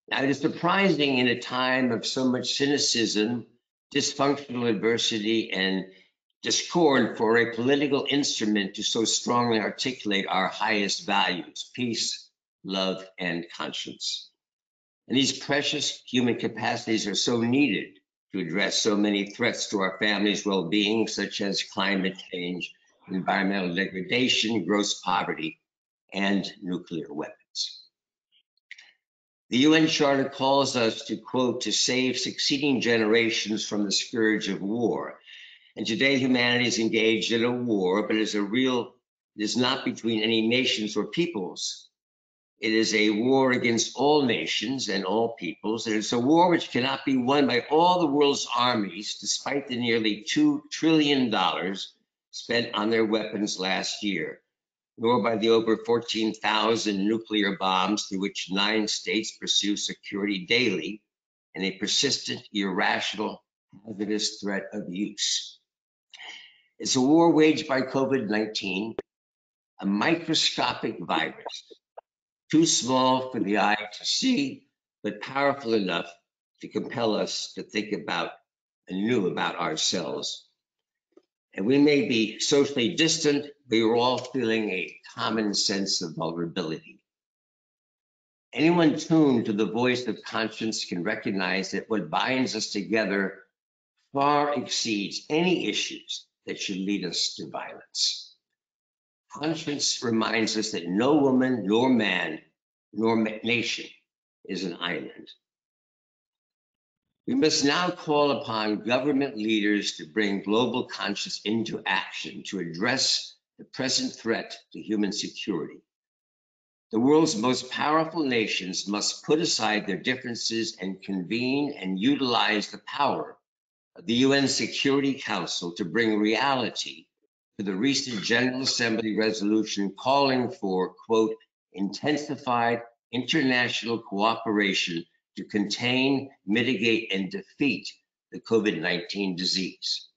Now, it is surprising in a time of so much cynicism, dysfunctional adversity, and discord for a political instrument to so strongly articulate our highest values, peace, love, and conscience. And these precious human capacities are so needed to address so many threats to our family's well-being, such as climate change, environmental degradation, gross poverty, and nuclear weapons. The UN Charter calls us to, quote, to save succeeding generations from the scourge of war. And today humanity is engaged in a war, but it is a real, it is not between any nations or peoples. It is a war against all nations and all peoples. And it's a war which cannot be won by all the world's armies, despite the nearly $2 trillion spent on their weapons last year nor by the over 14,000 nuclear bombs through which nine states pursue security daily and a persistent, irrational, hazardous threat of use. It's a war waged by COVID-19, a microscopic virus, too small for the eye to see, but powerful enough to compel us to think about and anew about ourselves. And we may be socially distant but we are all feeling a common sense of vulnerability. Anyone tuned to the voice of conscience can recognize that what binds us together far exceeds any issues that should lead us to violence. Conscience reminds us that no woman, nor man, nor nation is an island. We must now call upon government leaders to bring global conscience into action to address the present threat to human security. The world's most powerful nations must put aside their differences and convene and utilize the power the UN Security Council to bring reality to the recent General Assembly resolution calling for, quote, intensified international cooperation to contain, mitigate, and defeat the COVID-19 disease.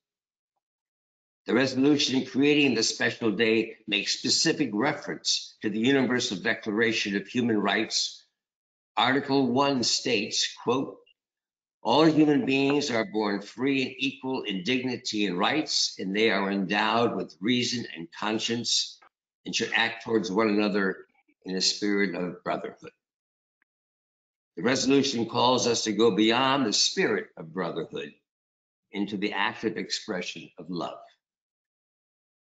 The resolution creating the special day makes specific reference to the Universal Declaration of Human Rights. Article 1 states, quote, all human beings are born free and equal in dignity and rights, and they are endowed with reason and conscience and should act towards one another in a spirit of brotherhood. The resolution calls us to go beyond the spirit of brotherhood into the active expression of love.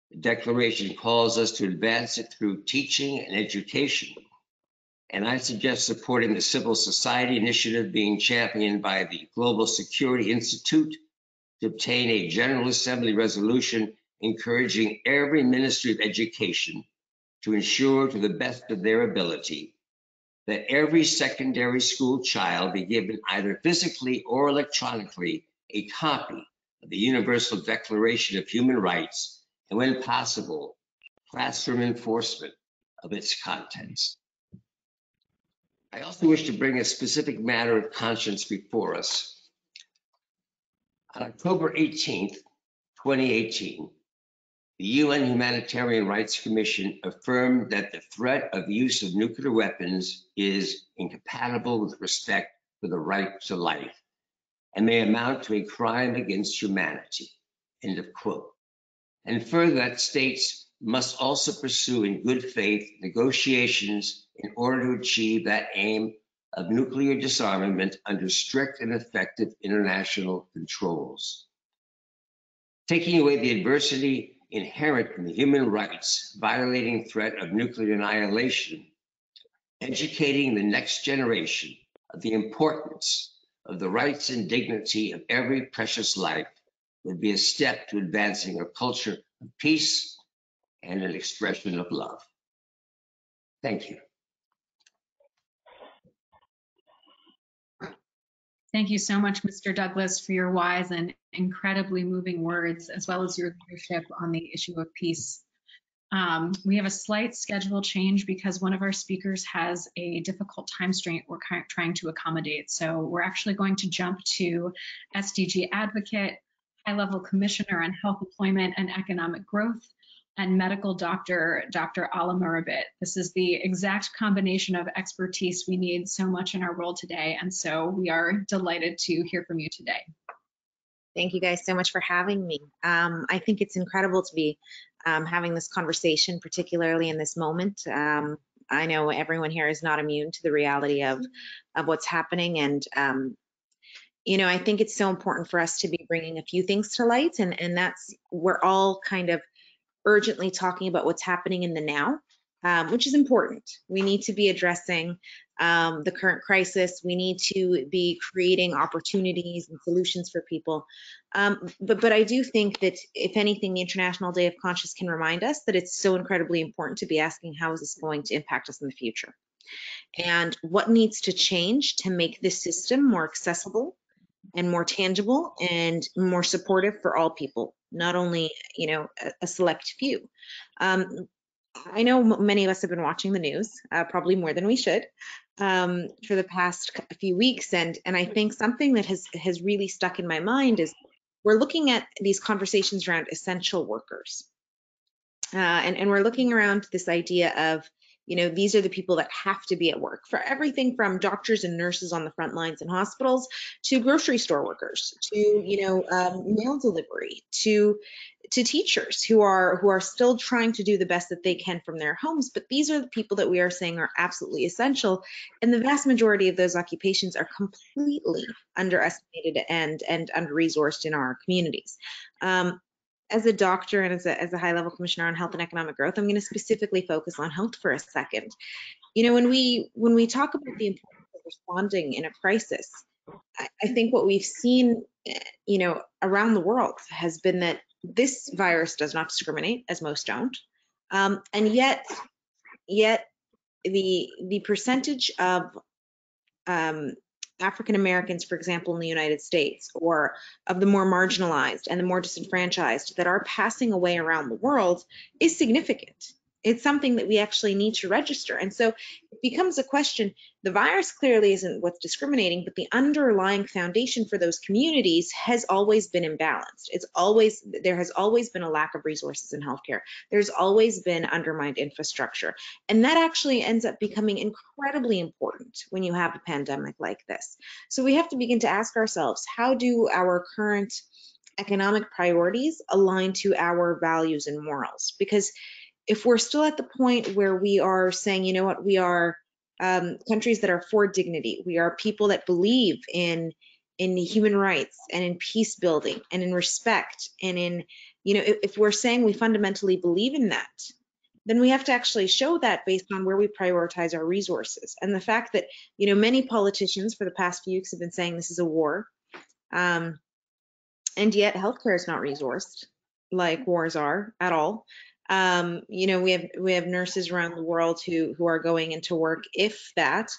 The Declaration calls us to advance it through teaching and education. And I suggest supporting the civil society initiative being championed by the Global Security Institute to obtain a General Assembly resolution encouraging every Ministry of Education to ensure to the best of their ability that every secondary school child be given either physically or electronically a copy of the Universal Declaration of Human Rights and when possible, classroom enforcement of its contents. I also wish to bring a specific matter of conscience before us. On October 18th, 2018, the UN Humanitarian Rights Commission affirmed that the threat of use of nuclear weapons is incompatible with respect for the right to life and may amount to a crime against humanity. End of quote and further that states must also pursue in good faith negotiations in order to achieve that aim of nuclear disarmament under strict and effective international controls. Taking away the adversity inherent in the human rights violating threat of nuclear annihilation, educating the next generation of the importance of the rights and dignity of every precious life would be a step to advancing a culture of peace and an expression of love. Thank you. Thank you so much, Mr. Douglas, for your wise and incredibly moving words, as well as your leadership on the issue of peace. Um, we have a slight schedule change because one of our speakers has a difficult time constraint we're trying to accommodate. So we're actually going to jump to SDG advocate, high level commissioner on health employment and economic growth, and medical doctor, Dr. Alaa Murabit. This is the exact combination of expertise we need so much in our world today. And so we are delighted to hear from you today. Thank you guys so much for having me. Um, I think it's incredible to be um, having this conversation, particularly in this moment. Um, I know everyone here is not immune to the reality of, of what's happening. And, um, you know, I think it's so important for us to be bringing a few things to light. And, and that's, we're all kind of urgently talking about what's happening in the now, um, which is important. We need to be addressing um, the current crisis. We need to be creating opportunities and solutions for people. Um, but, but I do think that if anything, the International Day of Conscience can remind us that it's so incredibly important to be asking how is this going to impact us in the future? And what needs to change to make this system more accessible and more tangible and more supportive for all people, not only you know a, a select few. Um, I know many of us have been watching the news, uh, probably more than we should, um, for the past few weeks, and and I think something that has has really stuck in my mind is we're looking at these conversations around essential workers, uh, and and we're looking around this idea of you know, these are the people that have to be at work. For everything from doctors and nurses on the front lines in hospitals to grocery store workers to, you know, um, mail delivery to to teachers who are who are still trying to do the best that they can from their homes. But these are the people that we are saying are absolutely essential. And the vast majority of those occupations are completely underestimated and and under resourced in our communities. Um, as a doctor and as a, as a high level commissioner on health and economic growth, I'm going to specifically focus on health for a second. You know, when we when we talk about the importance of responding in a crisis, I, I think what we've seen, you know, around the world has been that this virus does not discriminate, as most don't, um, and yet, yet the the percentage of um, African Americans, for example, in the United States, or of the more marginalized and the more disenfranchised that are passing away around the world is significant it's something that we actually need to register. And so becomes a question the virus clearly isn't what's discriminating, but the underlying foundation for those communities has always been imbalanced. It's always, there has always been a lack of resources in healthcare. There's always been undermined infrastructure. And that actually ends up becoming incredibly important when you have a pandemic like this. So we have to begin to ask ourselves how do our current economic priorities align to our values and morals? Because if we're still at the point where we are saying, you know what, we are um, countries that are for dignity, we are people that believe in in human rights and in peace building and in respect and in, you know, if, if we're saying we fundamentally believe in that, then we have to actually show that based on where we prioritize our resources. And the fact that, you know, many politicians for the past few weeks have been saying this is a war, um, and yet healthcare is not resourced like wars are at all. Um, you know, we have we have nurses around the world who who are going into work, if that,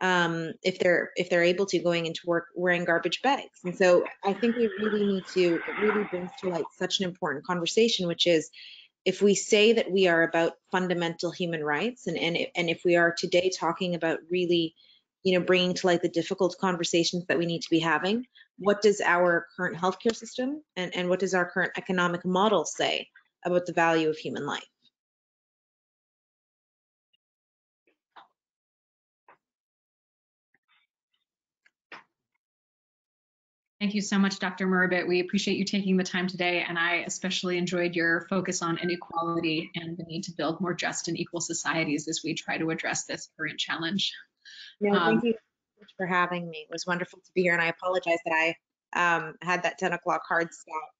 um, if they're if they're able to going into work wearing garbage bags. And so I think we really need to it really brings to light such an important conversation, which is if we say that we are about fundamental human rights, and and and if we are today talking about really you know bringing to light the difficult conversations that we need to be having what does our current healthcare system and, and what does our current economic model say about the value of human life. Thank you so much, Dr. Murabit. We appreciate you taking the time today, and I especially enjoyed your focus on inequality and the need to build more just and equal societies as we try to address this current challenge. No, um, thank you for having me. It was wonderful to be here, and I apologize that I um, had that 10 o'clock hard stop.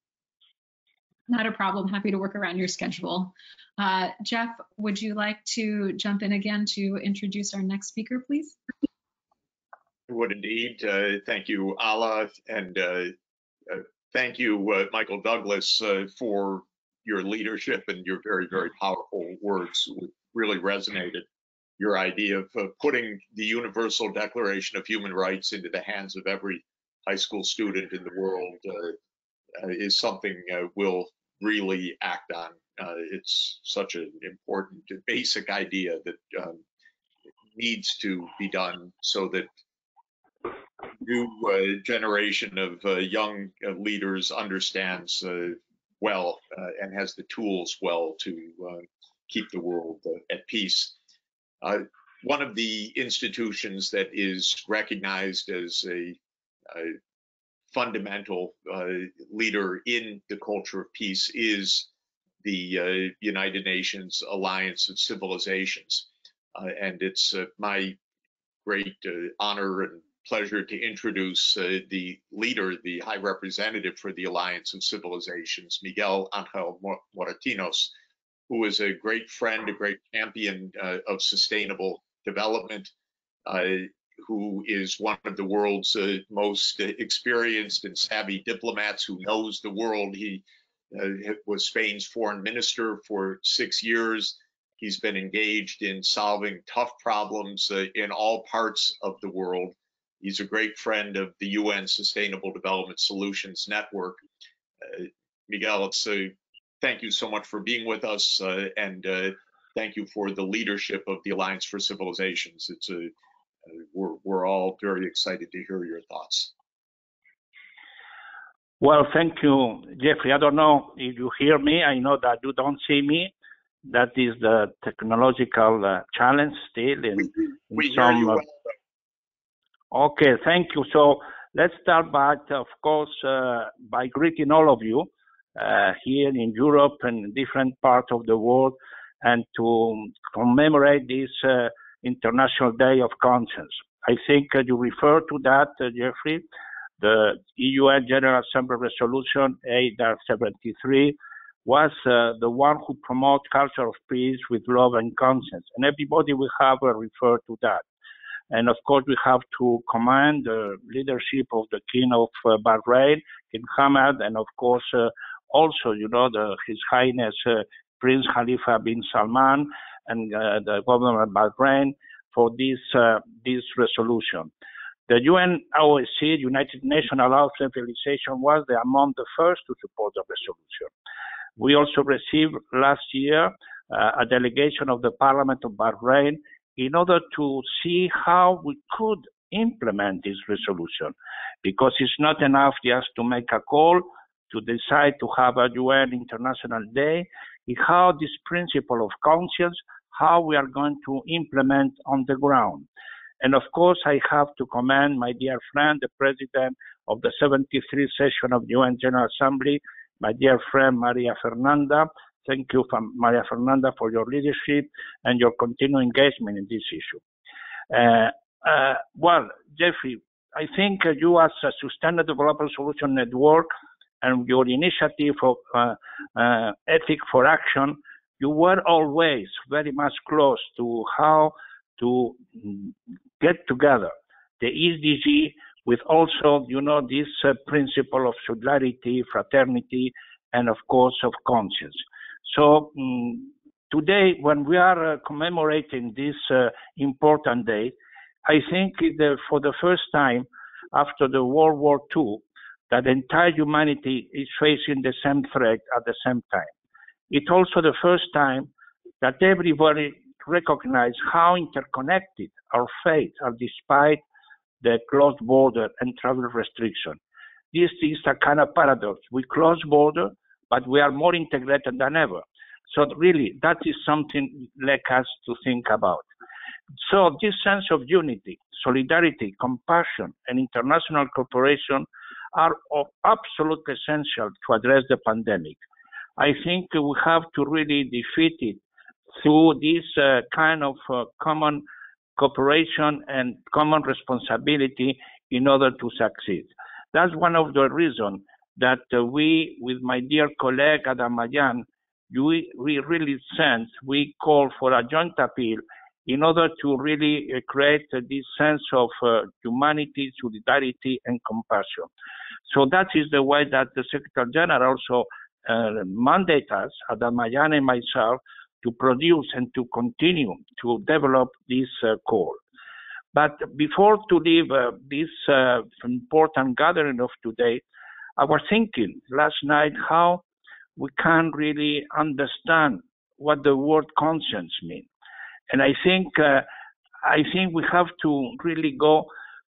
Not a problem. Happy to work around your schedule. Uh, Jeff, would you like to jump in again to introduce our next speaker, please? I would indeed. Uh, thank you, Alaa, and uh, uh thank you, uh, Michael Douglas, uh, for your leadership and your very, very powerful words really resonated. Your idea of putting the Universal Declaration of Human Rights into the hands of every high school student in the world uh is something uh, we'll really act on. Uh, it's such an important, basic idea that um, needs to be done so that new uh, generation of uh, young uh, leaders understands uh, well uh, and has the tools well to keep the world at peace. one of the institutions that is recognized as a, fundamental leader in the culture of peace is the United Nations Alliance of Civilizations. and it's my great honor and pleasure to introduce uh, the leader, the High Representative for the Alliance of Civilizations, Miguel Angel Moratinos, who is a great friend, a great champion uh, of sustainable development, uh, who is one of the world's uh, most experienced and savvy diplomats who knows the world. He uh, was Spain's foreign minister for six years. He's been engaged in solving tough problems uh, in all parts of the world. He's a great friend of the UN Sustainable Development Solutions Network. Uh, Miguel, it's a, thank you so much for being with us uh, and uh, thank you for the leadership of the Alliance for Civilizations. It's a, uh, we're, we're all very excited to hear your thoughts. Well, thank you, Jeffrey. I don't know if you hear me. I know that you don't see me. That is the technological uh, challenge still in, we, we in some, well, Okay, thank you. So let's start by, of course, uh, by greeting all of you uh, here in Europe and different parts of the world and to commemorate this uh, International Day of Conscience. I think uh, you refer to that, uh, Jeffrey, the UN General Assembly Resolution 873 was uh, the one who promotes culture of peace with love and conscience. And everybody will have referred to that. And of course, we have to command the leadership of the King of uh, Bahrain, King Hamad, and of course, uh, also, you know, the, His Highness uh, Prince Khalifa bin Salman and uh, the governor of Bahrain for this uh, this resolution. The UN United Nations Alliance Civilization, was the, among the first to support the resolution. We also received last year uh, a delegation of the Parliament of Bahrain in order to see how we could implement this resolution. Because it's not enough just to make a call to decide to have a UN International Day, it's how this principle of conscience, how we are going to implement on the ground. And of course, I have to commend my dear friend, the president of the 73 session of the UN General Assembly, my dear friend Maria Fernanda, Thank you, Maria Fernanda, for your leadership and your continued engagement in this issue. Uh, uh, well, Jeffrey, I think you as a Sustainable Development Solution Network and your initiative of uh, uh, Ethic for Action, you were always very much close to how to get together the SDG with also, you know, this uh, principle of solidarity, fraternity, and of course of conscience. So um, today, when we are uh, commemorating this uh, important day, I think that for the first time after the World War II, that entire humanity is facing the same threat at the same time. It's also the first time that everybody recognized how interconnected our fates are despite the closed border and travel restriction. This is a kind of paradox. We close border, but we are more integrated than ever. So really, that is something like us to think about. So this sense of unity, solidarity, compassion, and international cooperation are of absolute essential to address the pandemic. I think we have to really defeat it through this uh, kind of uh, common cooperation and common responsibility in order to succeed. That's one of the reasons that uh, we, with my dear colleague Adama Dieng, we, we really sense, we call for a joint appeal in order to really uh, create this sense of uh, humanity, solidarity, and compassion. So that is the way that the Secretary General also uh, us, Adama Dieng and myself, to produce and to continue to develop this uh, call. But before to leave uh, this uh, important gathering of today, I was thinking last night how we can really understand what the word conscience means. And I think uh, I think we have to really go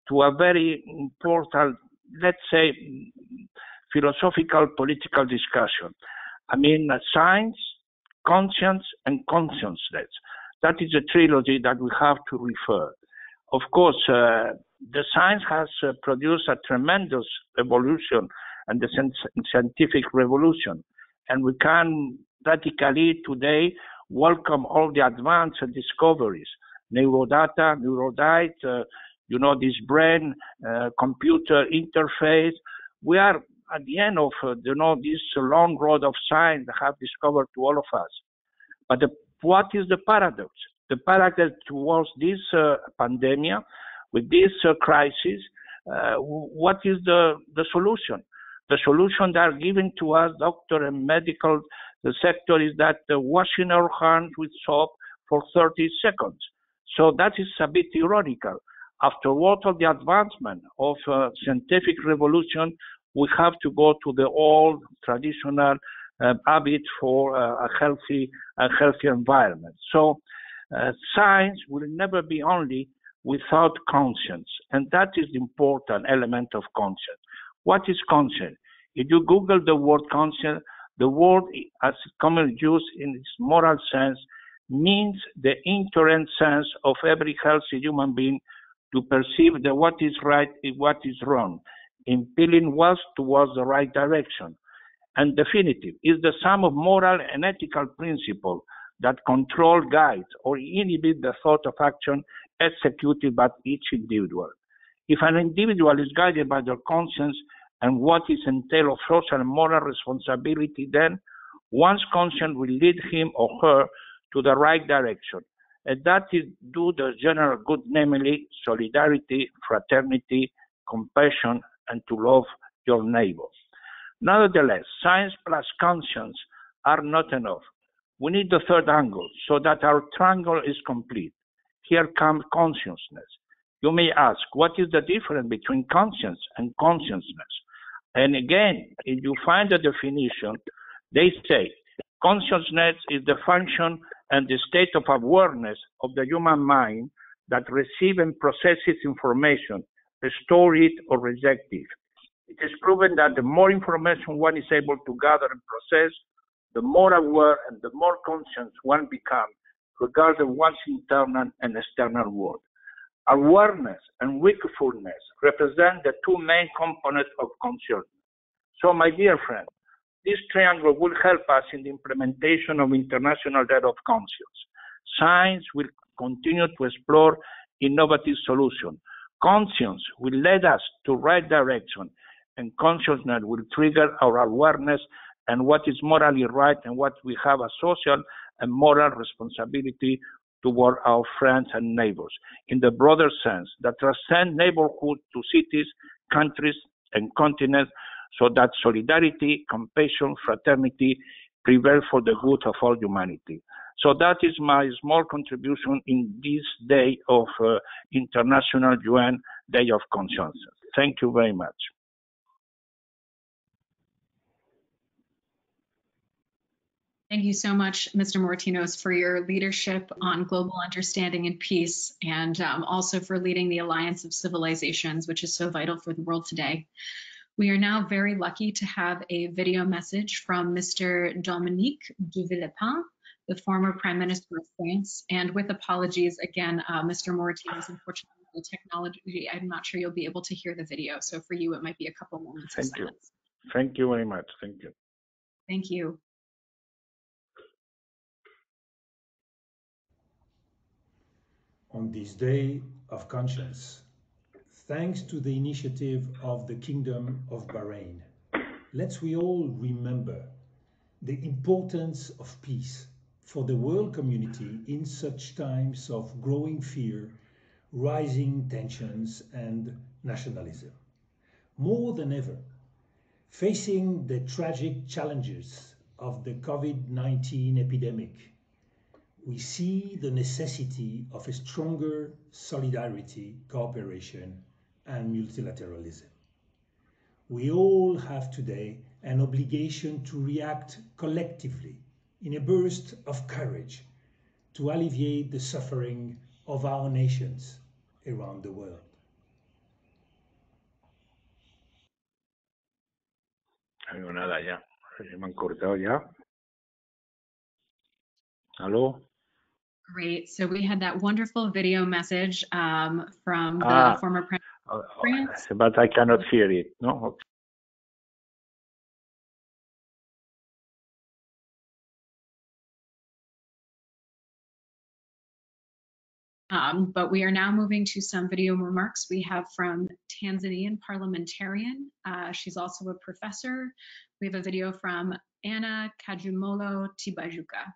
to a very important, let's say, philosophical political discussion. I mean, uh, science, conscience, and consciousness. That is a trilogy that we have to refer. Of course, uh, the science has uh, produced a tremendous evolution and the scientific revolution. And we can practically today welcome all the advanced discoveries, neurodata, neurodite, uh, you know, this brain uh, computer interface. We are at the end of, uh, you know, this long road of science that have discovered to all of us. But the, what is the paradox? The paradox towards this uh, pandemic, with this uh, crisis, uh, what is the, the solution? The solution that are given to us, doctor and medical the sector, is that uh, washing our hands with soap for 30 seconds. So that is a bit ironical. After all the advancement of uh, scientific revolution, we have to go to the old traditional uh, habit for uh, a healthy, a healthy environment. So uh, science will never be only without conscience, and that is the important element of conscience. What is conscience? If you Google the word conscience, the word, as commonly used in its moral sense, means the inherent sense of every healthy human being to perceive that what is right and what is wrong, impelling us towards the right direction. And definitive is the sum of moral and ethical principles that control, guide, or inhibit the thought of action executed by each individual. If an individual is guided by their conscience and what is entailed of social and moral responsibility, then one's conscience will lead him or her to the right direction. And that is do the general good, namely solidarity, fraternity, compassion, and to love your neighbor. Nevertheless, science plus conscience are not enough. We need the third angle so that our triangle is complete. Here comes consciousness. You may ask, what is the difference between conscience and consciousness? And again, if you find the definition, they say consciousness is the function and the state of awareness of the human mind that receives and processes information, store it or reject it. It is proven that the more information one is able to gather and process, the more aware and the more conscious one becomes regarding one's internal and external world. Awareness and wakefulness represent the two main components of consciousness. So, my dear friend, this triangle will help us in the implementation of International Day of Conscience. Science will continue to explore innovative solutions. Conscience will lead us to right direction, and consciousness will trigger our awareness and what is morally right and what we have a social and moral responsibility toward our friends and neighbors in the broader sense that transcend neighborhood to cities, countries, and continents so that solidarity, compassion, fraternity prevail for the good of all humanity. So that is my small contribution in this day of uh, International UN Day of Conscience. Thank you very much. Thank you so much, Mr. Moratinos, for your leadership on global understanding and peace, and um, also for leading the Alliance of Civilizations, which is so vital for the world today. We are now very lucky to have a video message from Mr. Dominique de Villepin, the former Prime Minister of France. And with apologies, again, uh, Mr. Moratinos, unfortunately, the technology, I'm not sure you'll be able to hear the video. So for you, it might be a couple moments. Thank you. Thank you very much. Thank you. Thank you. On this day of conscience, thanks to the initiative of the Kingdom of Bahrain. Let's we all remember the importance of peace for the world community in such times of growing fear, rising tensions, and nationalism. More than ever, Facing the tragic challenges of the COVID 19 epidemic, we see the necessity of a stronger solidarity, cooperation, and multilateralism. We all have today an obligation to react collectively in a burst of courage to alleviate the suffering of our nations around the world. No nada ya. Me han cortado ya. ¿Aló? Great. So we had that wonderful video message um, from the Ah. former president. Oh, oh, But I cannot hear it. No? Um, but we are now moving to some video remarks we have from Tanzanian parliamentarian. Uh, she's also a professor. We have a video from Anna Kajumulo Tibaijuka.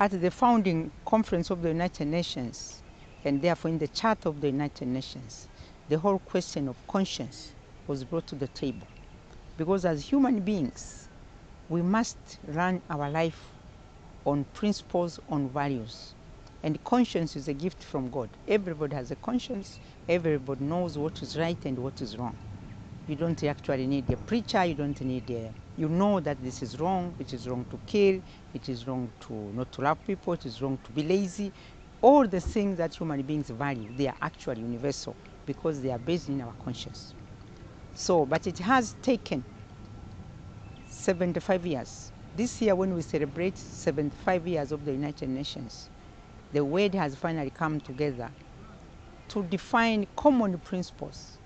At the founding conference of the United Nations, and therefore in the Charter of the United Nations, the whole question of conscience was brought to the table. Because as human beings, we must run our life on principles, on values. And conscience is a gift from God. Everybody has a conscience, everybody knows what is right and what is wrong. You don't actually need a preacher, you don't need a, you know that this is wrong, it is wrong to kill, it is wrong to not to love people, it is wrong to be lazy. All the things that human beings value, they are actually universal because they are based in our conscience. So, but it has taken 75 years. This year, when we celebrate 75 years of the United Nations, the world has finally come together to define common principles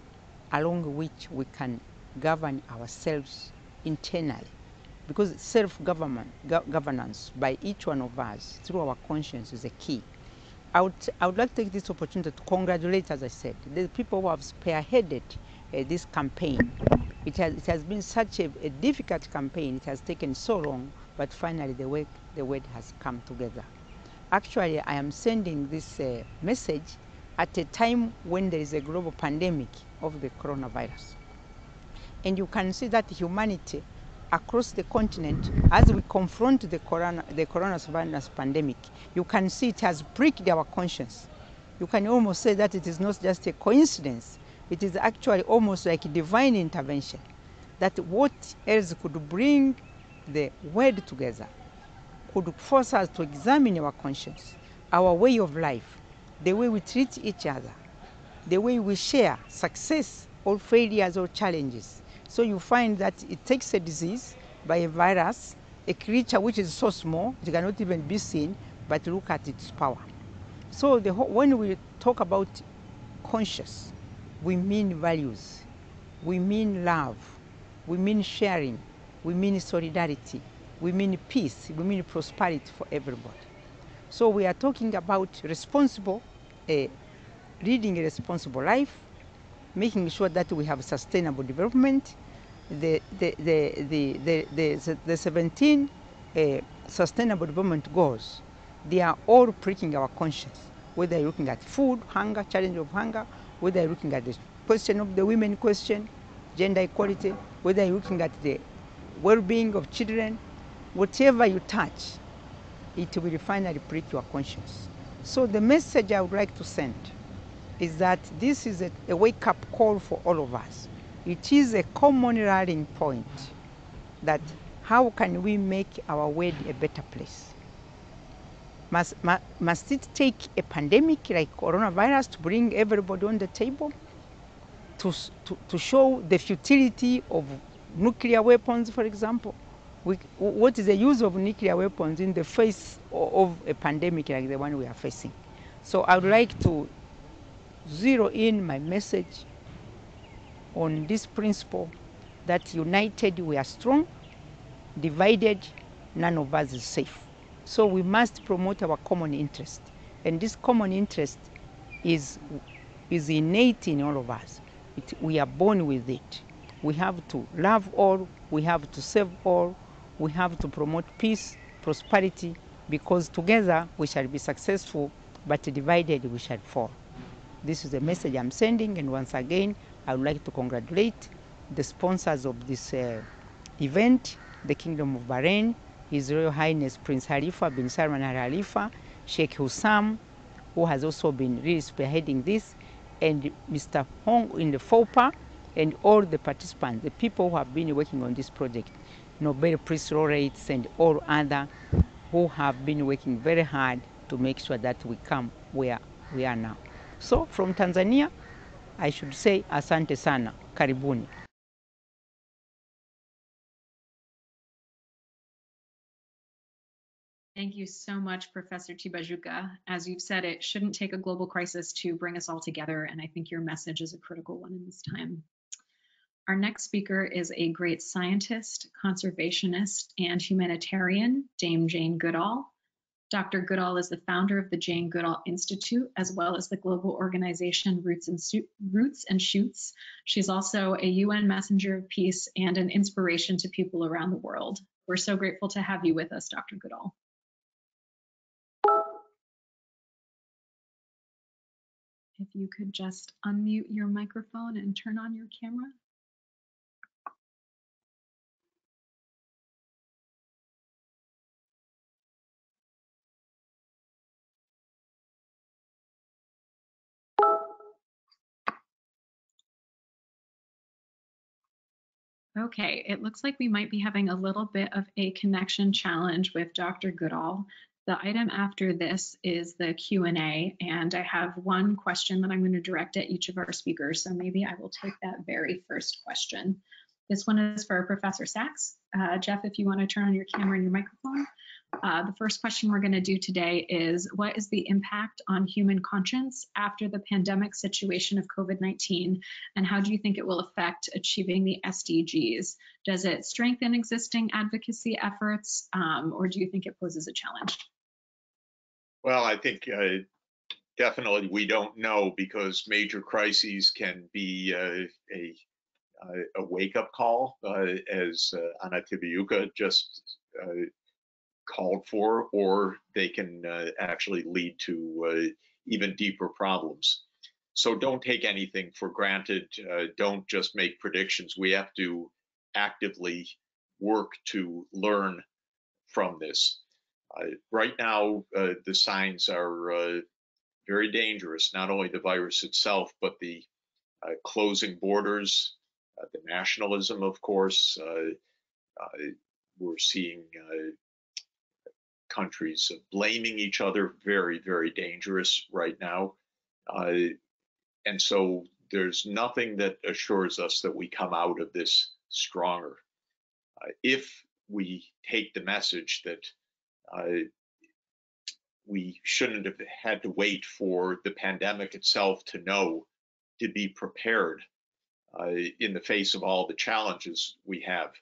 along which we can govern ourselves internally. Because self-government, go- governance by each one of us through our conscience is a key. I would, I would like to take this opportunity to congratulate, as I said, the people who have spearheaded uh, this campaign. It has, it has been such a, a difficult campaign. It has taken so long, but finally the work, the word has come together. Actually, I am sending this uh, message at a time when there is a global pandemic of the coronavirus. And you can see that humanity across the continent, as we confront the, corona, the coronavirus pandemic, you can see it has pricked our conscience. You can almost say that it is not just a coincidence, it is actually almost like a divine intervention. That what else could bring the world together, could force us to examine our conscience, our way of life, the way we treat each other, the way we share success or failures or challenges. So you find that it takes a disease by a virus, a creature which is so small, it cannot even be seen, but look at its power. So the, when we talk about conscious, we mean values, we mean love, we mean sharing, we mean solidarity, we mean peace, we mean prosperity for everybody. So we are talking about responsible, uh, leading a responsible life, making sure that we have sustainable development. The, the, the, the, the, the, the 17 uh, sustainable development goals, they are all pricking our conscience, whether you're looking at food, hunger, challenge of hunger, whether you're looking at the question of the women question, gender equality, whether you're looking at the well-being of children, whatever you touch, it will finally prick your conscience. So the message I would like to send is that this is a, a wake-up call for all of us. It is a common rallying point that how can we make our world a better place? Must, mu- must it take a pandemic like coronavirus to bring everybody on the table? To, to, to show the futility of nuclear weapons, for example? We, what is the use of nuclear weapons in the face of a pandemic like the one we are facing? So I would like to zero in my message on this principle that united we are strong, divided none of us is safe. So we must promote our common interest. And this common interest is, is innate in all of us. It, we are born with it. We have to love all, we have to serve all, we have to promote peace, prosperity, because together we shall be successful but divided we shall fall. This is the message I'm sending, and once again, I would like to congratulate the sponsors of this uh, event, the Kingdom of Bahrain, His Royal Highness Prince Khalifa bin Salman Al Khalifa, Sheikh Hussam, who has also been really spearheading this, and Mr. Hong in the FOPA, and all the participants, the people who have been working on this project, Nobel Prize laureates and all other who have been working very hard to make sure that we come where we are now. So from Tanzania, I should say asante sana, karibuni. Thank you so much, Professor Tibaijuka. As you've said, it shouldn't take a global crisis to bring us all together, and I think your message is a critical one in this time. Our next speaker is a great scientist, conservationist, and humanitarian, Dame Jane Goodall. Dr. Goodall is the founder of the Jane Goodall Institute, as well as the global organization Roots and, Roots and Shoots. She's also a UN messenger of peace and an inspiration to people around the world. We're so grateful to have you with us, Dr. Goodall. If you could just unmute your microphone and turn on your camera. Okay, it looks like we might be having a little bit of a connection challenge with Dr. Goodall. The item after this is the Q&A, and I have one question that I'm going to direct at each of our speakers, so maybe I will take that very first question. This one is for Professor Sachs. Uh, Jeff, if you want to turn on your camera and your microphone. Uh, the first question we're going to do today is what is the impact on human conscience after the pandemic situation of COVID-19 and how do you think it will affect achieving the SDGs? Does it strengthen existing advocacy efforts um, or do you think it poses a challenge? Well, I think uh, definitely we don't know because major crises can be uh, a a wake-up call, uh, as uh, Anna Tibaijuka just uh, called for, or they can uh, actually lead to uh, even deeper problems. So don't take anything for granted. Uh, don't just make predictions. We have to actively work to learn from this. Uh, right now, uh, the signs are uh, very dangerous, not only the virus itself, but the closing borders, the nationalism, of course. we're seeing countries blaming each other, very, very dangerous right now. Uh, and so there's nothing that assures us that we come out of this stronger. Uh, if we take the message that uh, we shouldn't have had to wait for the pandemic itself to know to be prepared uh, in the face of all the challenges we have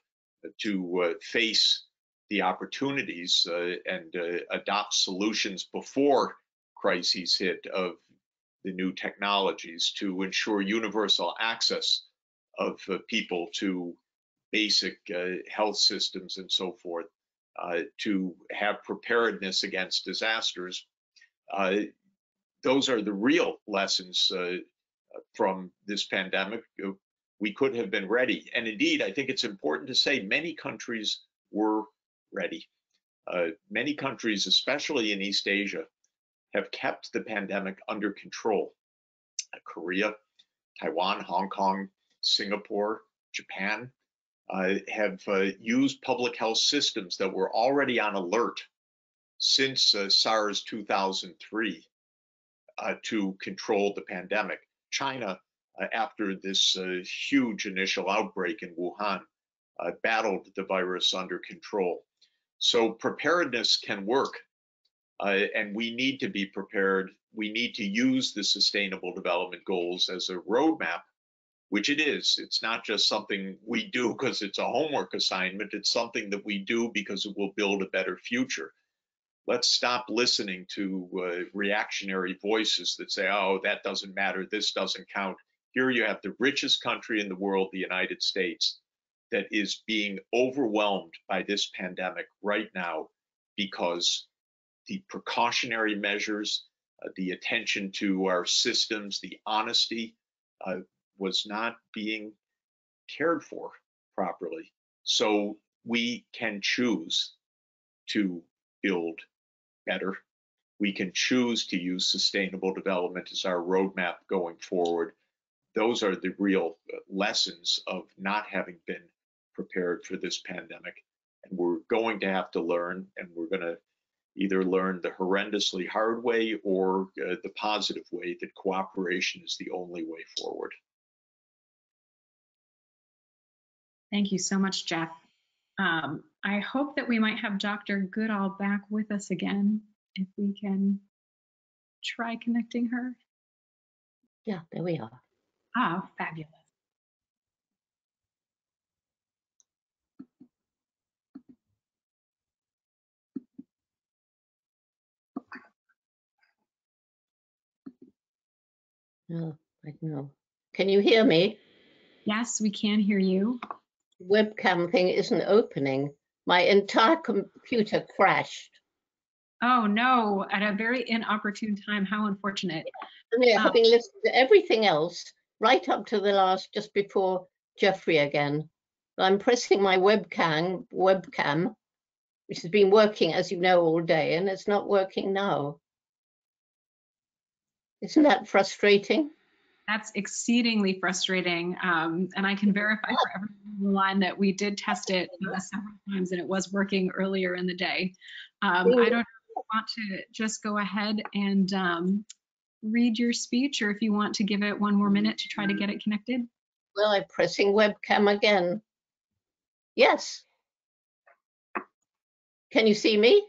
to uh, face the opportunities uh, and uh, adopt solutions before crises hit of the new technologies to ensure universal access of uh, people to basic uh, health systems and so forth, uh, to have preparedness against disasters. Uh, those are the real lessons from this pandemic. We could have been ready. And indeed, I think it's important to say many countries were ready. Uh, many countries, especially in East Asia, have kept the pandemic under control. Uh, Korea, Taiwan, Hong Kong, Singapore, Japan uh, have uh, used public health systems that were already on alert since uh, SARS 2003 uh, to control the pandemic. China, after this huge initial outbreak in Wuhan, battled the virus under control. So preparedness can work, uh, and we need to be prepared. We need to use the Sustainable Development Goals as a roadmap, which it is. It's not just something we do because it's a homework assignment. It's something that we do because it will build a better future. Let's stop listening to uh, reactionary voices that say, oh, that doesn't matter, this doesn't count. Here you have the richest country in the world, the United States, that is being overwhelmed by this pandemic right now because the precautionary measures, uh, the attention to our systems, the honesty uh, was not being cared for properly. So we can choose to build better. We can choose to use sustainable development as our roadmap going forward. Those are the real uh, lessons of not having been prepared for this pandemic. And we're going to have to learn, and we're going to either learn the horrendously hard way or uh, the positive way that cooperation is the only way forward. Thank you so much, Jeff. Um, I hope that we might have Dr. Goodall back with us again, if we can try connecting her. Yeah, there we are. Ah, fabulous. No, I know. Can you hear me? Yes, we can hear you. Webcam thing isn't opening. My entire computer crashed. Oh no, at a very inopportune time. How unfortunate. Yeah, Ah. having listened to everything else, right up to the last, just before Jeffrey again. I'm pressing my webcam, webcam, which has been working, as you know, all day, and it's not working now. Isn't that frustrating? That's exceedingly frustrating. Um, and I can verify for everyone on the line that we did test it uh, several times and it was working earlier in the day. Um, I don't know want to just go ahead and um, read your speech or if you want to give it one more minute to try to get it connected. Well, I'm pressing webcam again. Yes. Can you see me?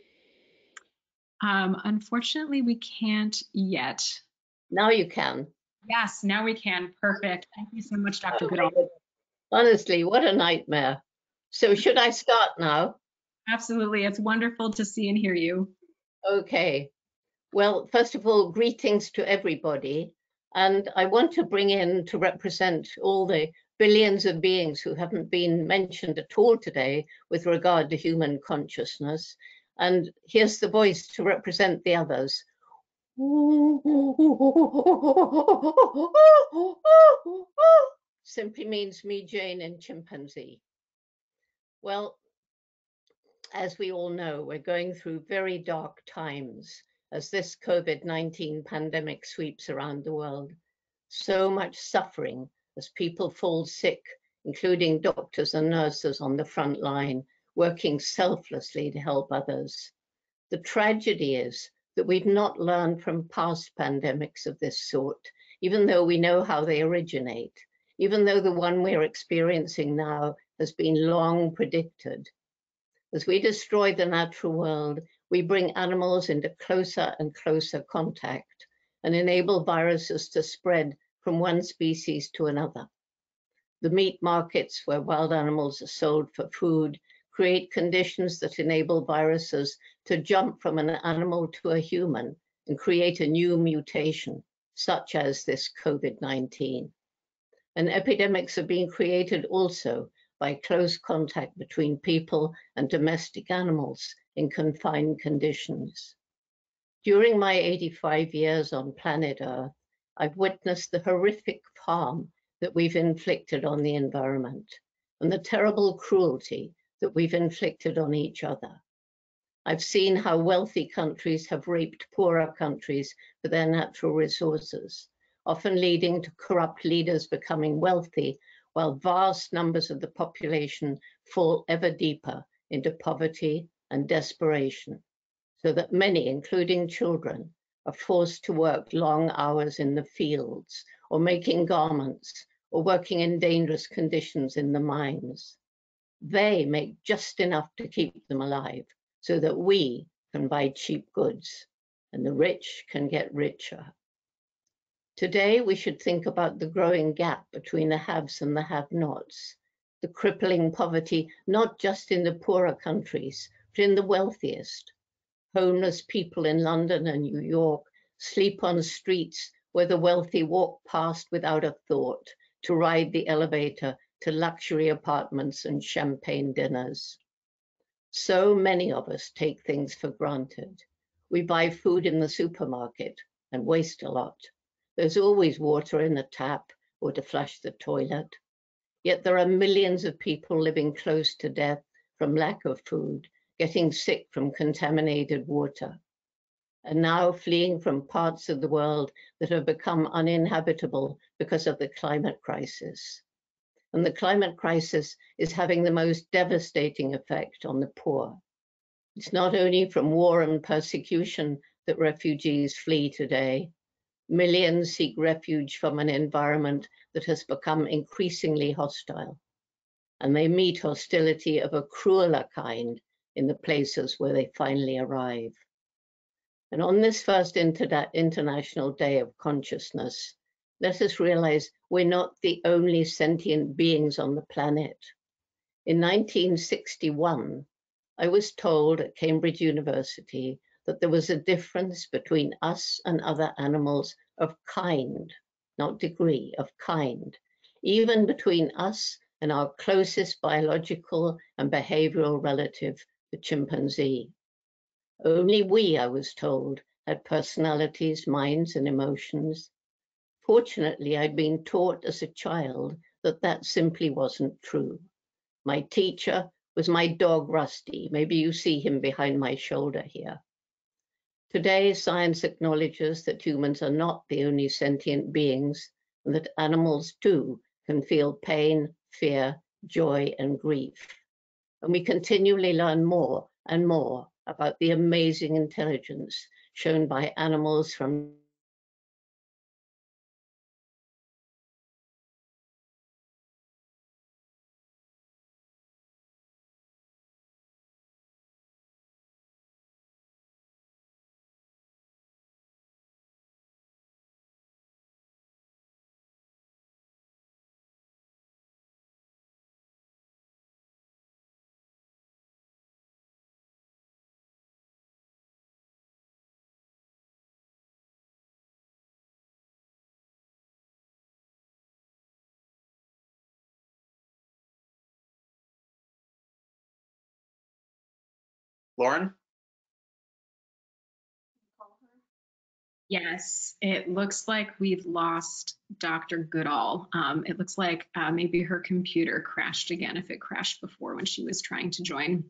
Um, unfortunately, we can't yet. Now you can. Yes, now we can. Perfect. Thank you so much, Dr. Goodall. Honestly, what a nightmare. So should I start now? Absolutely. It's wonderful to see and hear you. Okay. Well, first of all, greetings to everybody. And I want to bring in to represent all the billions of beings who haven't been mentioned at all today with regard to human consciousness. And here's the voice to represent the others. Simply means me, Jane, and chimpanzee. Well, as we all know, we're going through very dark times as this COVID 19 pandemic sweeps around the world. So much suffering as people fall sick, including doctors and nurses on the front line, working selflessly to help others. The tragedy is that we've not learned from past pandemics of this sort, even though we know how they originate, even though the one we're experiencing now has been long predicted. As we destroy the natural world, we bring animals into closer and closer contact and enable viruses to spread from one species to another. The meat markets where wild animals are sold for food create conditions that enable viruses to jump from an animal to a human and create a new mutation, such as this COVID-19. And epidemics are being created also by close contact between people and domestic animals in confined conditions. During my 85 years on planet Earth, I've witnessed the horrific harm that we've inflicted on the environment and the terrible cruelty that we've inflicted on each other. I've seen how wealthy countries have raped poorer countries for their natural resources, often leading to corrupt leaders becoming wealthy while vast numbers of the population fall ever deeper into poverty and desperation, so that many, including children, are forced to work long hours in the fields or making garments or working in dangerous conditions in the mines. They make just enough to keep them alive so that we can buy cheap goods and the rich can get richer. Today, we should think about the growing gap between the haves and the have-nots, the crippling poverty, not just in the poorer countries, but in the wealthiest. Homeless people in London and New York sleep on streets where the wealthy walk past without a thought to ride the elevator to luxury apartments and champagne dinners. So many of us take things for granted. We buy food in the supermarket and waste a lot. There's always water in the tap or to flush the toilet. Yet there are millions of people living close to death from lack of food, getting sick from contaminated water, and now fleeing from parts of the world that have become uninhabitable because of the climate crisis. And the climate crisis is having the most devastating effect on the poor. It's not only from war and persecution that refugees flee today. Millions seek refuge from an environment that has become increasingly hostile and they meet hostility of a crueler kind in the places where they finally arrive. And on this first inter International Day of Consciousness, let us realize we're not the only sentient beings on the planet. In 1961, I was told at Cambridge University that there was a difference between us and other animals of kind, not degree, of kind, even between us and our closest biological and behavioral relative, the chimpanzee. Only we, I was told, had personalities, minds, and emotions. Fortunately, I'd been taught as a child that that simply wasn't true. My teacher was my dog, Rusty. Maybe you see him behind my shoulder here. Today, science acknowledges that humans are not the only sentient beings and that animals too can feel pain, fear, joy, and grief. And we continually learn more and more about the amazing intelligence shown by animals from Lauren? Yes, it looks like we've lost Dr. Goodall. Um, it looks like uh, maybe her computer crashed again if it crashed before when she was trying to join.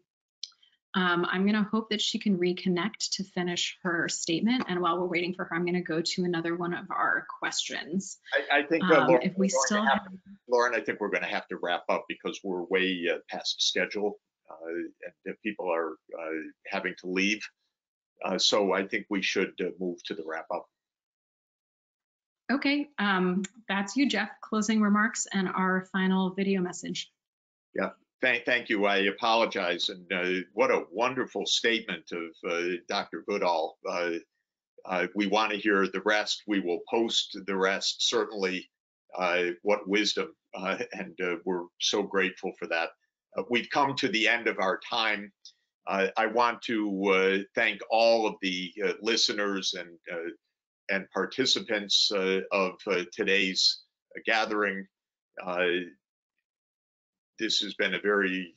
Um, I'm going to hope that she can reconnect to finish her statement. And while we're waiting for her, I'm going to go to another one of our questions. I, I think, uh, Um, Lauren, if we we're going to still have Lauren, I think we're going to have to wrap up because we're way uh, past schedule and uh, people are uh, having to leave. Uh, So I think we should uh, move to the wrap up. Okay, um, that's you, Jeff. Closing remarks and our final video message. Yeah, thank, thank you. I apologize. And uh, what a wonderful statement of uh, Dr. Goodall. Uh, uh, we want to hear the rest. We will post the rest, certainly. Uh, what wisdom. Uh, and uh, we're so grateful for that. Uh, we've come to the end of our time. I want to uh, thank all of the uh, listeners and uh, and participants uh, of uh, today's gathering. This has been a very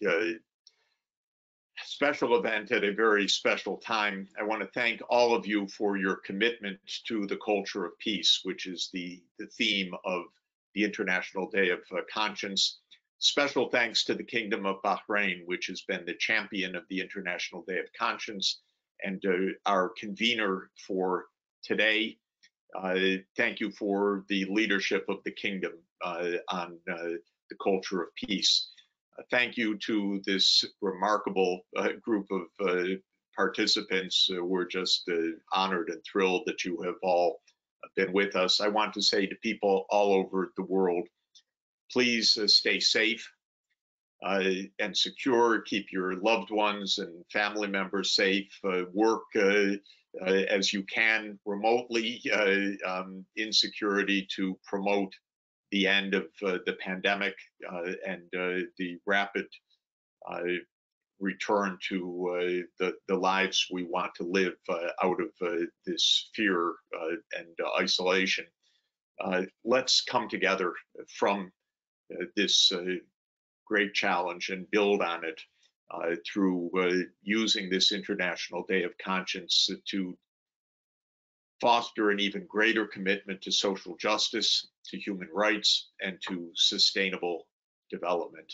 special event at a very special time. I want to thank all of you for your commitment to the culture of peace, which is the, the theme of the International Day of Conscience. Special thanks to the Kingdom of Bahrain, which has been the champion of the International Day of Conscience and uh, our convener for today. Uh, thank you for the leadership of the kingdom uh, on uh, the culture of peace. Uh, thank you to this remarkable uh, group of participants. We're just honored and thrilled that you have all been with us. I want to say to people all over the world, please uh, stay safe uh, and secure. Keep your loved ones and family members safe. Uh, work uh, as you can remotely um, in security to promote the end of the pandemic and the rapid return to uh, the, the lives we want to live uh, out of uh, this fear and isolation. Let's come together from this uh, great challenge and build on it uh, through uh, using this International Day of Conscience to foster an even greater commitment to social justice, to human rights, and to sustainable development.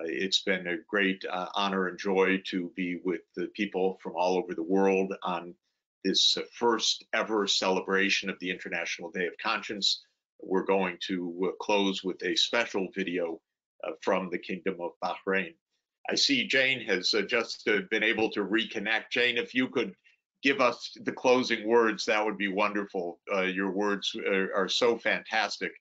Uh, it's been a great uh, honor and joy to be with the people from all over the world on this uh, first ever celebration of the International Day of Conscience. We're going to uh, close with a special video uh, from the Kingdom of Bahrain. I see Jane has uh, just been able to reconnect. Jane, if you could give us the closing words, that would be wonderful. your words are, are so fantastic.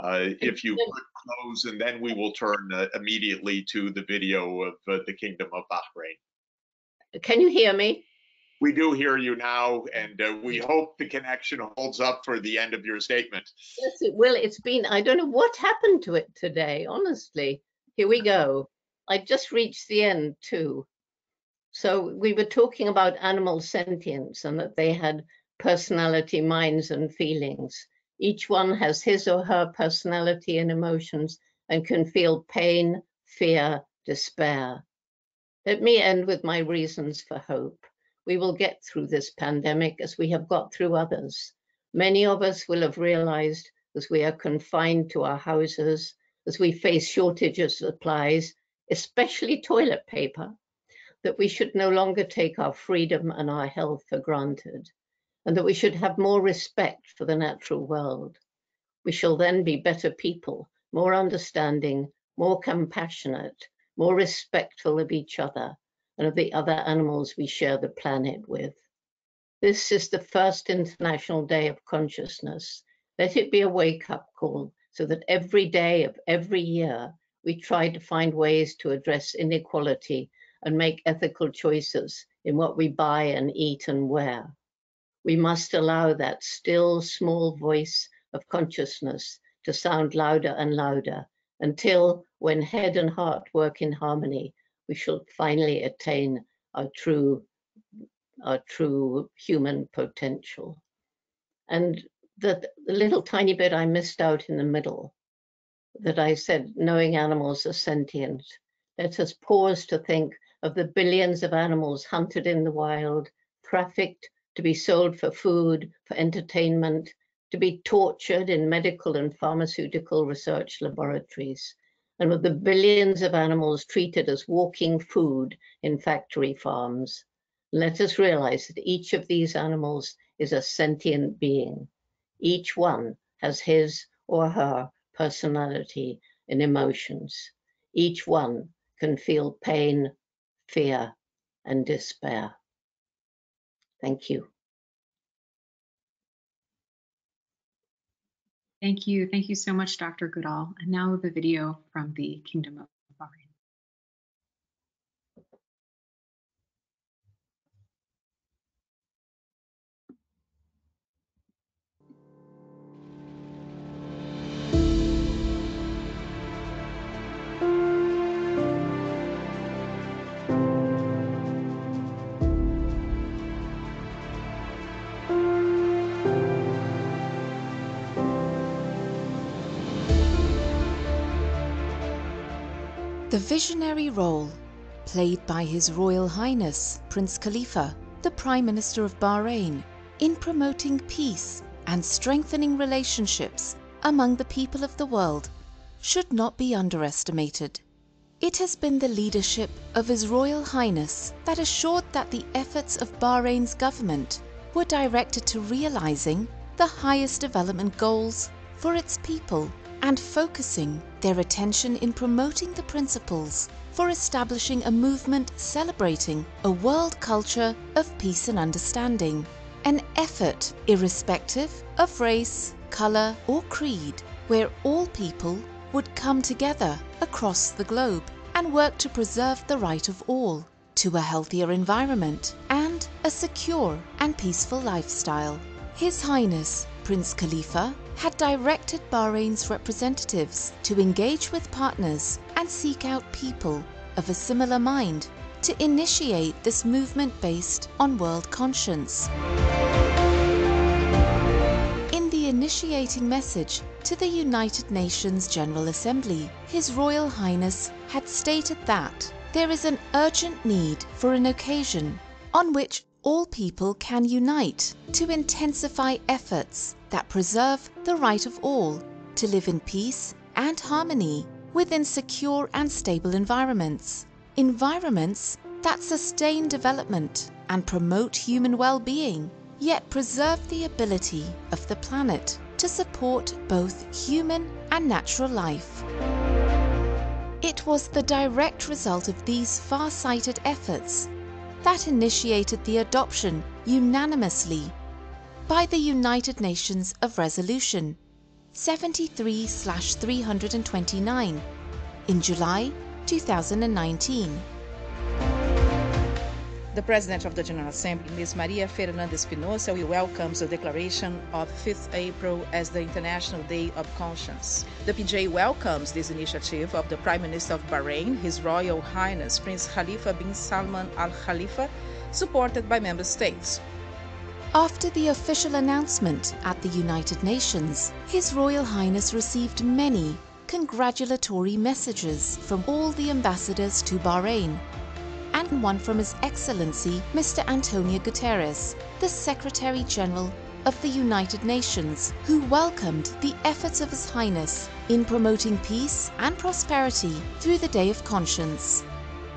Uh, if you could close, and then we will turn uh, immediately to the video of uh, the Kingdom of Bahrain. Can you hear me? We do hear you now, and uh, we hope the connection holds up for the end of your statement. Yes, it will. It's been, I don't know what happened to it today, honestly. Here we go. I just reached the end too. So we were talking about animal sentience and that they had personality, minds, and feelings. Each one has his or her personality and emotions and can feel pain, fear, despair. Let me end with my reasons for hope. We will get through this pandemic as we have got through others. Many of us will have realized as we are confined to our houses, as we face shortages of supplies, especially toilet paper, that we should no longer take our freedom and our health for granted and that we should have more respect for the natural world. We shall then be better people, more understanding, more compassionate, more respectful of each other and of the other animals we share the planet with. This is the first International Day of Consciousness. Let it be a wake up call so that every day of every year we try to find ways to address inequality and make ethical choices in what we buy and eat and wear we must allow that still small voice of consciousness to sound louder and louder until when head and heart work in harmony, we shall finally attain our true, our true human potential. And the, the little tiny bit I missed out in the middle that I said, knowing animals are sentient. Let us pause to think of the billions of animals hunted in the wild, trafficked, to be sold for food, for entertainment, to be tortured in medical and pharmaceutical research laboratories, and with the billions of animals treated as walking food in factory farms. Let us realize that each of these animals is a sentient being. Each one has his or her personality and emotions. Each one can feel pain, fear, and despair. Thank you. Thank you. Thank you so much, Dr. Goodall. And now the video from the Kingdom of The visionary role played by His Royal Highness Prince Khalifa, the Prime Minister of Bahrain, in promoting peace and strengthening relationships among the people of the world should not be underestimated. It has been the leadership of His Royal Highness that assured that the efforts of Bahrain's government were directed to realizing the highest development goals for its people and focusing their attention in promoting the principles for establishing a movement celebrating a world culture of peace and understanding. An effort irrespective of race, colour or creed where all people would come together across the globe and work to preserve the right of all to a healthier environment and a secure and peaceful lifestyle. His Highness Prince Khalifa had directed Bahrain's representatives to engage with partners and seek out people of a similar mind to initiate this movement based on world conscience. In the initiating message to the United Nations General Assembly, His Royal Highness had stated that there is an urgent need for an occasion on which all people can unite to intensify efforts that preserve the right of all to live in peace and harmony within secure and stable environments. Environments that sustain development and promote human well-being, yet preserve the ability of the planet to support both human and natural life. It was the direct result of these far-sighted efforts that initiated the adoption unanimously by the United Nations of Resolution 73/329 in July 2019. The President of the General Assembly, Ms. Maria Fernanda Espinosa, welcomes the declaration of 5th April as the International Day of Conscience. The PJ welcomes this initiative of the Prime Minister of Bahrain, His Royal Highness Prince Khalifa bin Salman Al Khalifa, supported by member states. After the official announcement at the United Nations, His Royal Highness received many congratulatory messages from all the ambassadors to Bahrain and one from His Excellency Mr. Antonio Guterres, the Secretary General of the United Nations, who welcomed the efforts of His Highness in promoting peace and prosperity through the Day of Conscience.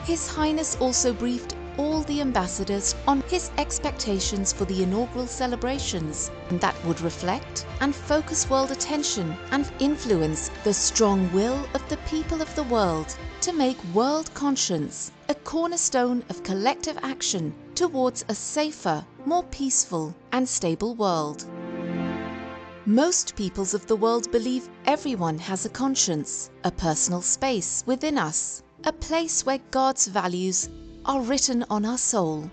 His Highness also briefed all the ambassadors on his expectations for the inaugural celebrations and that would reflect and focus world attention and influence the strong will of the people of the world to make world conscience a cornerstone of collective action towards a safer, more peaceful and stable world. Most peoples of the world believe everyone has a conscience, a personal space within us, a place where God's values are written on our soul.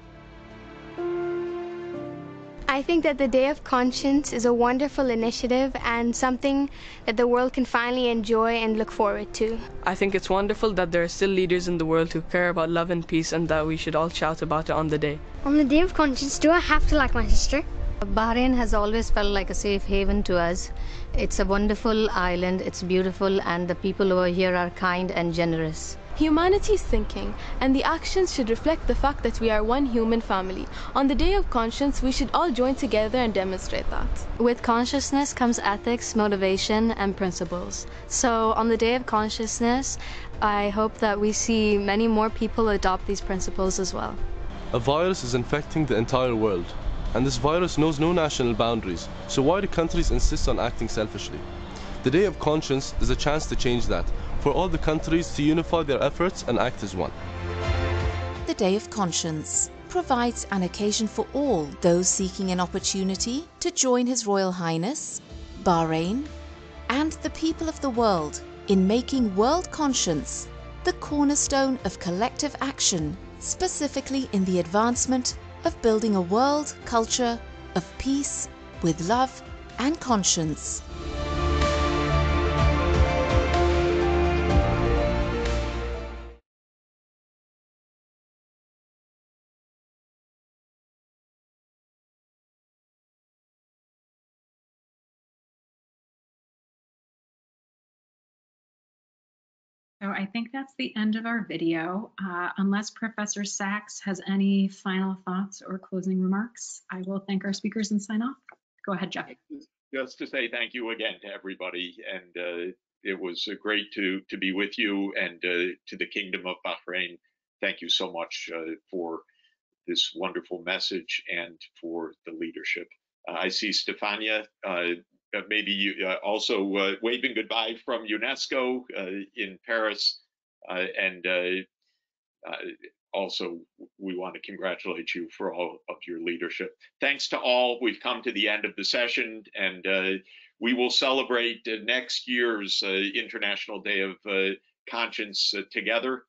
I think that the Day of Conscience is a wonderful initiative and something that the world can finally enjoy and look forward to. I think it's wonderful that there are still leaders in the world who care about love and peace and that we should all shout about it on the day. On the Day of Conscience, do I have to like my sister? Bahrain has always felt like a safe haven to us. It's a wonderful island, it's beautiful, and the people over here are kind and generous. Humanity's thinking and the actions should reflect the fact that we are one human family. On the Day of Conscience, we should all join together and demonstrate that. With consciousness comes ethics, motivation, and principles. So, on the Day of Consciousness, I hope that we see many more people adopt these principles as well. A virus is infecting the entire world, and this virus knows no national boundaries. So, why do countries insist on acting selfishly? The Day of Conscience is a chance to change that for all the countries to unify their efforts and act as one. The Day of Conscience provides an occasion for all those seeking an opportunity to join His Royal Highness, Bahrain, and the people of the world in making world conscience the cornerstone of collective action, specifically in the advancement of building a world culture of peace with love and conscience. I think that's the end of our video. Uh, unless Professor Sachs has any final thoughts or closing remarks, I will thank our speakers and sign off. Go ahead, Jeff. Just to say thank you again to everybody, and uh, it was uh, great to to be with you and uh, to the Kingdom of Bahrain. Thank you so much uh, for this wonderful message and for the leadership. Uh, I see Stefania maybe you, uh, also uh, waving goodbye from UNESCO uh, in Paris. Uh, and uh, also, we want to congratulate you for all of your leadership. Thanks to all. We've come to the end of the session, and we will celebrate next year's International Day of Conscience together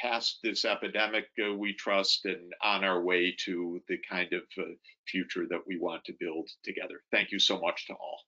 past this epidemic, uh, we trust, and on our way to the kind of uh, future that we want to build together. Thank you so much to all.